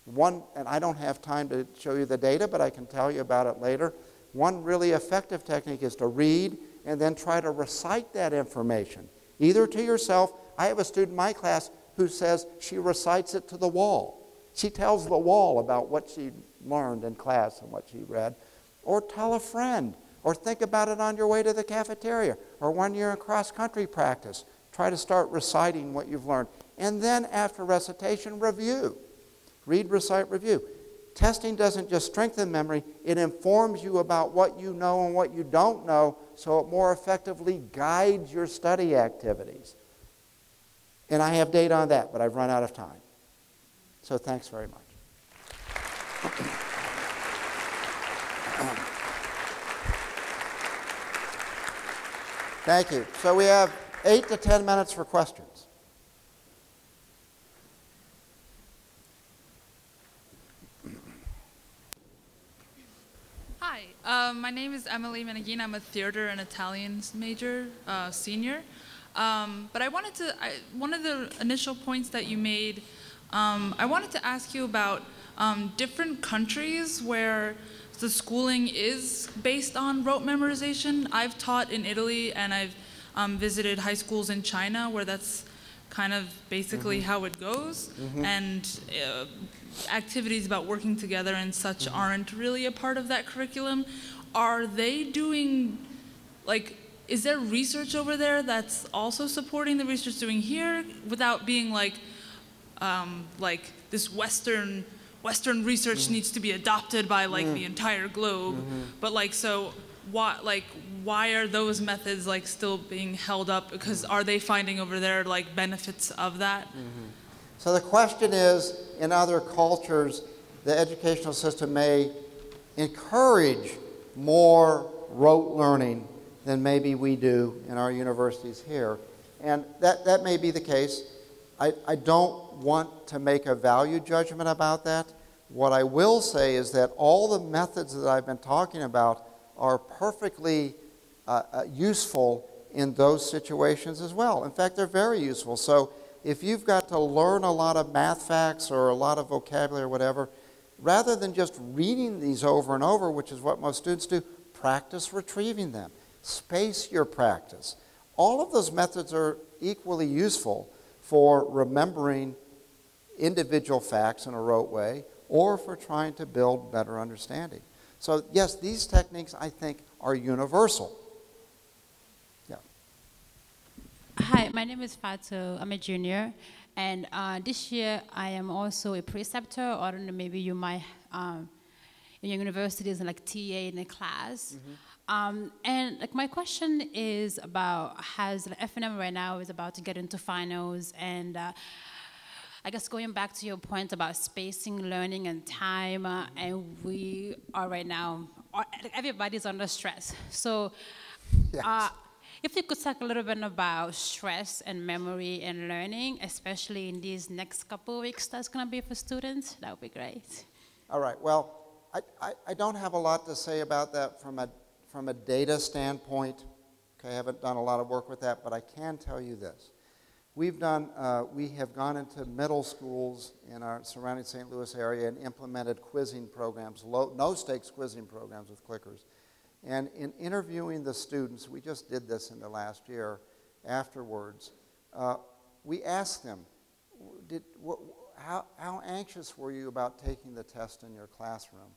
One, and I don't have time to show you the data, but I can tell you about it later. One really effective technique is to read and then try to recite that information, either to yourself. I have a student in my class who says she recites it to the wall. She tells the wall about what she learned in class and what she read. Or tell a friend, or think about it on your way to the cafeteria, or when you're in cross country practice. Try to start reciting what you've learned. And then after recitation, review. Read, recite, review. Testing doesn't just strengthen memory, it informs you about what you know and what you don't know so it more effectively guides your study activities. And I have data on that, but I've run out of time. So thanks very much. Thank you. So we have eight to ten minutes for questions. Hi, uh, my name is Emily Meneghina. I'm a theater and Italian major, uh, senior. Um, but I wanted to, I, one of the initial points that you made, um, I wanted to ask you about um, different countries where the schooling is based on rote memorization. I've taught in Italy and I've um, visited high schools in China where that's kind of basically mm -hmm. how it goes. Mm -hmm. And uh, activities about working together and such mm -hmm. aren't really a part of that curriculum. Are they doing, like, is there research over there that's also supporting the research doing here without being like, um, like this Western Western research mm -hmm. needs to be adopted by like mm -hmm. the entire globe, mm -hmm. but like so why like why are those methods like still being held up? Because are they finding over there like benefits of that? So the question is, in other cultures, the educational system may encourage more rote learning than maybe we do in our universities here. And that, that may be the case. I, I don't want to make a value judgment about that. What I will say is that all the methods that I've been talking about are perfectly uh, uh, useful in those situations as well. In fact, they're very useful. So if you've got to learn a lot of math facts or a lot of vocabulary or whatever, rather than just reading these over and over, which is what most students do, practice retrieving them. Space your practice. All of those methods are equally useful for remembering individual facts in a rote way or for trying to build better understanding. So yes, these techniques, I think, are universal. Yeah. Hi, my name is Fato. I'm a junior. And uh, this year, I am also a preceptor, or I don't know, maybe you might, um, in your universities, like TA in a class. Mm -hmm. Um, and like my question is about has like, F&M right now is about to get into finals and uh, I guess going back to your point about spacing, learning, and time, uh, and we are right now, uh, everybody's under stress. So, yes. If you could talk a little bit about stress and memory and learning, especially in these next couple weeks that's going to be for students, that would be great. All right, well, I, I, I don't have a lot to say about that from a, from a data standpoint. Okay, I haven't done a lot of work with that, but I can tell you this. We've done, uh, we have gone into middle schools in our surrounding St. Louis area and implemented quizzing programs, low, no stakes quizzing programs with clickers. And in interviewing the students, we just did this in the last year afterwards, uh, we asked them, did, wh- how, how anxious were you about taking the test in your classroom?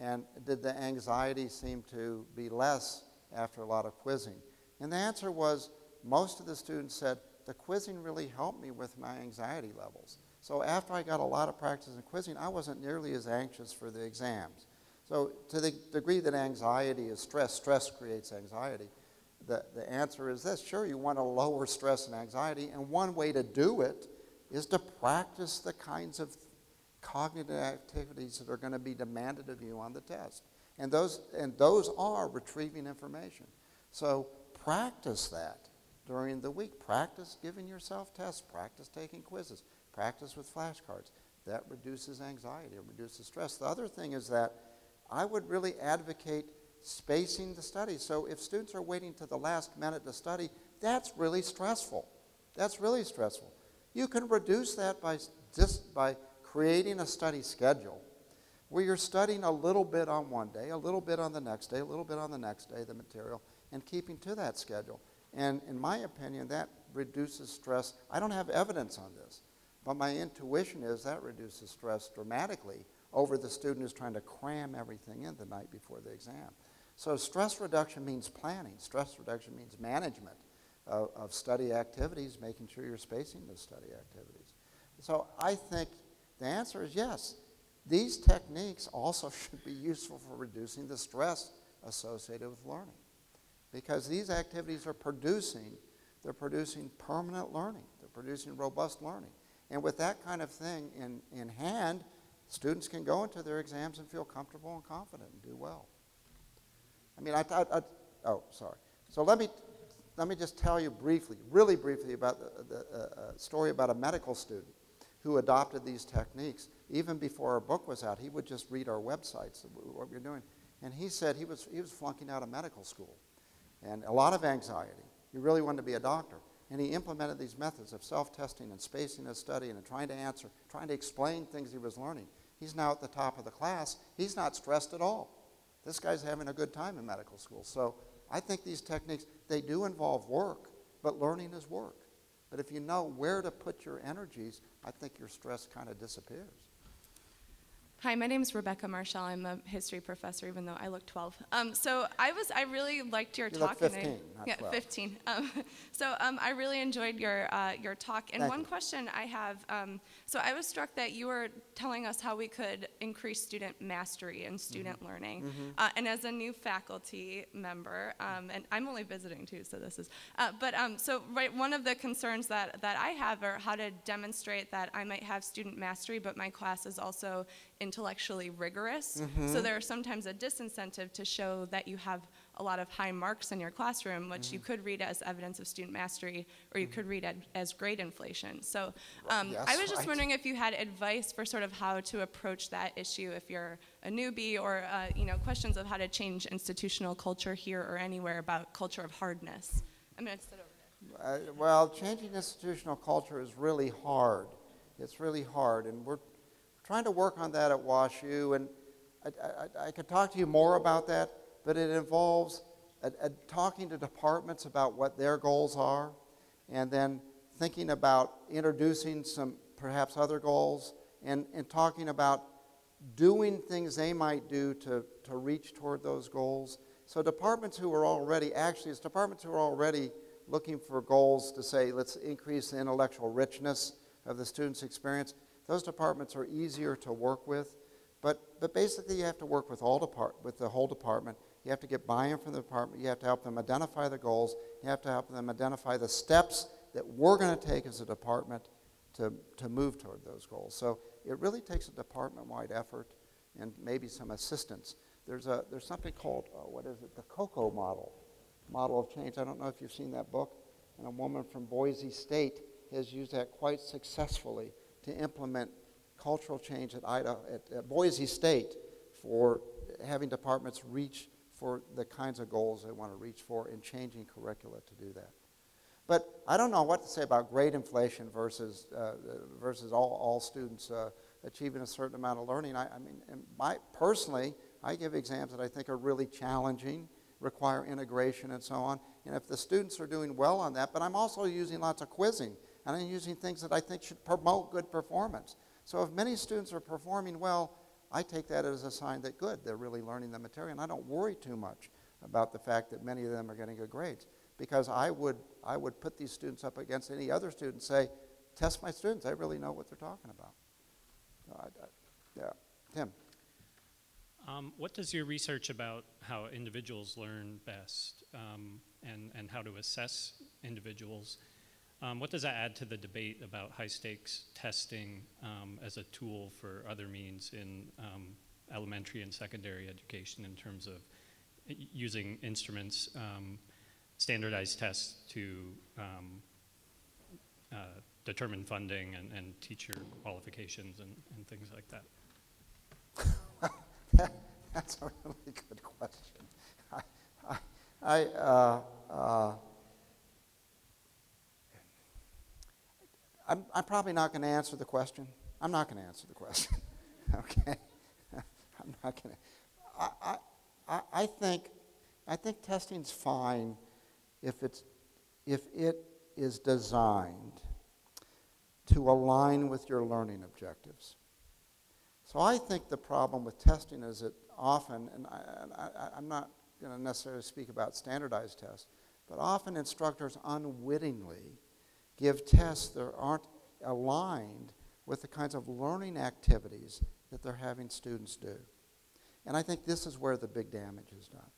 And did the anxiety seem to be less after a lot of quizzing? And the answer was most of the students said, the quizzing really helped me with my anxiety levels. So after I got a lot of practice in quizzing, I wasn't nearly as anxious for the exams. So to the degree that anxiety is stress, stress creates anxiety, the, the answer is this. Sure, you want to lower stress and anxiety, and one way to do it is to practice the kinds of cognitive activities that are going to be demanded of you on the test. And those, and those are retrieving information. So practice that during the week. Practice giving yourself tests. Practice taking quizzes. Practice with flashcards. That reduces anxiety. It reduces stress. The other thing is that I would really advocate spacing the study. So if students are waiting to the last minute to study, that's really stressful. That's really stressful. You can reduce that by just by creating a study schedule where you're studying a little bit on one day, a little bit on the next day, a little bit on the next day, the material, and keeping to that schedule. And in my opinion, that reduces stress. I don't have evidence on this, but my intuition is that reduces stress dramatically over the student who's trying to cram everything in the night before the exam. So stress reduction means planning. Stress reduction means management of, of study activities, making sure you're spacing those study activities. So I think the answer is yes. These techniques also should be useful for reducing the stress associated with learning. Because these activities are producing, they're producing permanent learning. They're producing robust learning. And with that kind of thing in, in hand, students can go into their exams and feel comfortable and confident and do well. I mean, I, I, I oh, sorry. So let me, let me just tell you briefly, really briefly, about the, the uh, uh, story about a medical student who adopted these techniques. Even before our book was out, he would just read our websites, what we are doing. And he said he was, he was flunking out of medical school and a lot of anxiety. He really wanted to be a doctor. And he implemented these methods of self-testing and spacing his study and trying to answer, trying to explain things he was learning. He's now at the top of the class. He's not stressed at all. This guy's having a good time in medical school. So I think these techniques, they do involve work, but learning is work. But if you know where to put your energies, I think your stress kind of disappears. Hi, my name is Rebecca Marshall. I'm a history professor, even though I look 12. Um, so I was, I really liked your You talk. look and I- 15, not yeah, 12. 15. Um, so um, I really enjoyed your uh, your talk. And Thank one you. question I have, um, so I was struck that you were telling us how we could increase student mastery and student Mm-hmm. learning. Uh, and as a new faculty member, um, and I'm only visiting too, so this is, uh, but um, so right, one of the concerns that that I have are how to demonstrate that I might have student mastery, but my class is also intellectually rigorous. Mm-hmm. So there is sometimes a disincentive to show that you have a lot of high marks in your classroom, which Mm-hmm. you could read as evidence of student mastery, or you could read ad- as grade inflation. So um, yes, I was just right. wondering if you had advice for sort of how to approach that issue if you're a newbie, or uh, you know questions of how to change institutional culture here or anywhere about culture of hardness. I'm going to sit over there. Uh, well, changing institutional culture is really hard. It's really hard, and we're trying to work on that at WashU. And I, I, I could talk to you more about that, but it involves uh, uh, talking to departments about what their goals are, and then thinking about introducing some perhaps other goals, and, and talking about doing things they might do to, to reach toward those goals. So departments who are already, actually, it's departments who are already looking for goals to say, let's increase the intellectual richness of the student's experience. Those departments are easier to work with. But, but basically, you have to work with, all depart- with the whole department. You have to get buy-in from the department. You have to help them identify the goals. You have to help them identify the steps that we're going to take as a department to, to move toward those goals. So it really takes a department-wide effort and maybe some assistance. There's, a, there's something called, uh, what is it, the COCO model, model of change. I don't know if you've seen that book. And a woman from Boise State has used that quite successfully to implement cultural change at, Idaho, at, at Boise State for having departments reach for the kinds of goals they want to reach for and changing curricula to do that. But I don't know what to say about grade inflation versus, uh, versus all, all students uh, achieving a certain amount of learning. I, I mean, my, personally, I give exams that I think are really challenging, require integration and so on. And if the students are doing well on that, but I'm also using lots of quizzing, and I'm using things that I think should promote good performance. So if many students are performing well, I take that as a sign that good, they're really learning the material, and I don't worry too much about the fact that many of them are getting good grades because I would, I would put these students up against any other student and say, test my students, they really know what they're talking about. Yeah, Tim. Um, what does your research about how individuals learn best um, and, and how to assess individuals, um, what does that add to the debate about high stakes testing um, as a tool for other means in um, elementary and secondary education in terms of using instruments, um, standardized tests to um, uh, determine funding and, and teacher qualifications and, and things like that? That's a really good question. I, I, I, uh, uh, I'm, I'm probably not going to answer the question. I'm not going to answer the question. okay? I'm not going to. I, I, I, think, I think testing's fine if, it's, if it is designed to align with your learning objectives. So I think the problem with testing is that often, and, I, I'm not going to necessarily speak about standardized tests, but often instructors unwittingly give tests that aren't aligned with the kinds of learning activities that they're having students do. And I think this is where the big damage is done.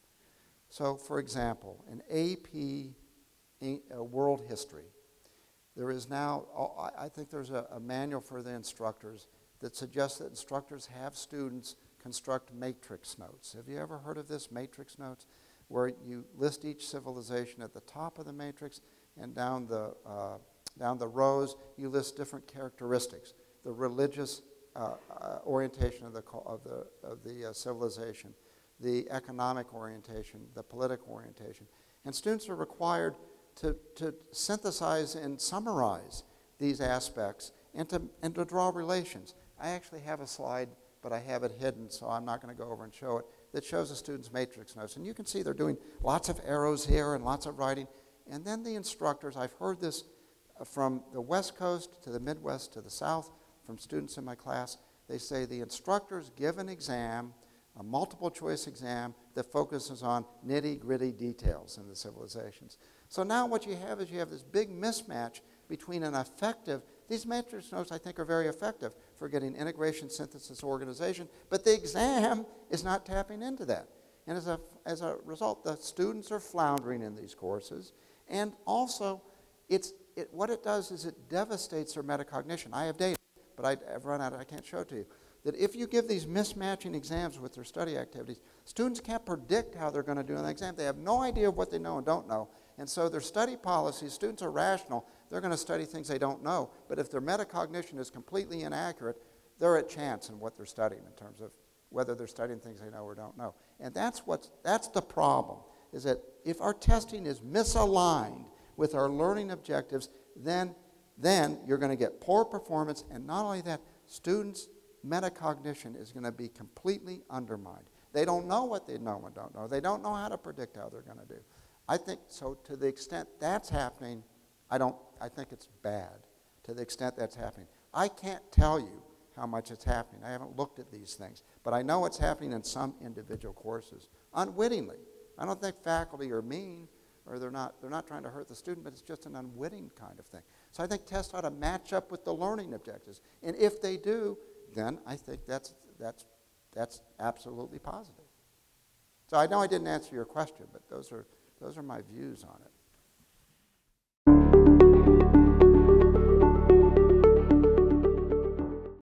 So, for example, in AP uh, World History, there is now, I I think there's a, a manual for the instructors that suggests that instructors have students construct matrix notes. Have you ever heard of this, matrix notes? Where you list each civilization at the top of the matrix and down the, uh, down the rows, you list different characteristics. The religious uh, uh, orientation of the, of the, of the uh, civilization, the economic orientation, the political orientation. And students are required to, to synthesize and summarize these aspects and to, and to draw relations. I actually have a slide, but I have it hidden, so I'm not going to go over and show it, that shows the students' matrix notes. And you can see they're doing lots of arrows here and lots of writing. And then the instructors, I've heard this uh, from the West Coast to the Midwest to the South, from students in my class. They say the instructors give an exam, a multiple choice exam, that focuses on nitty gritty details in the civilizations. So now what you have is you have this big mismatch between an effective, these matrix notes I think are very effective for getting integration, synthesis, organization, but the exam is not tapping into that. And as a, as a result, the students are floundering in these courses. And also, it's, it, what it does is it devastates their metacognition. I have data, but I, I've run out, I can't show it to you. That if you give these mismatching exams with their study activities, students can't predict how they're going to do in the exam. They have no idea of what they know and don't know. And so their study policies, students are rational. They're going to study things they don't know. But if their metacognition is completely inaccurate, they're at chance in what they're studying in terms of whether they're studying things they know or don't know. And that's, what's, that's the problem, is that if our testing is misaligned with our learning objectives, then, then you're going to get poor performance. And not only that, students' metacognition is going to be completely undermined. They don't know what they know and don't know. They don't know how to predict how they're going to do. I think so to the extent that's happening, I don't I think it's bad to the extent that's happening. I can't tell you how much it's happening. I haven't looked at these things, but I know it's happening in some individual courses unwittingly. I don't think faculty are mean or they're not they're not trying to hurt the student, but it's just an unwitting kind of thing. So I think tests ought to match up with the learning objectives. And if they do, then I think that's that's that's absolutely positive. So I know I didn't answer your question, but those are those are my views on it.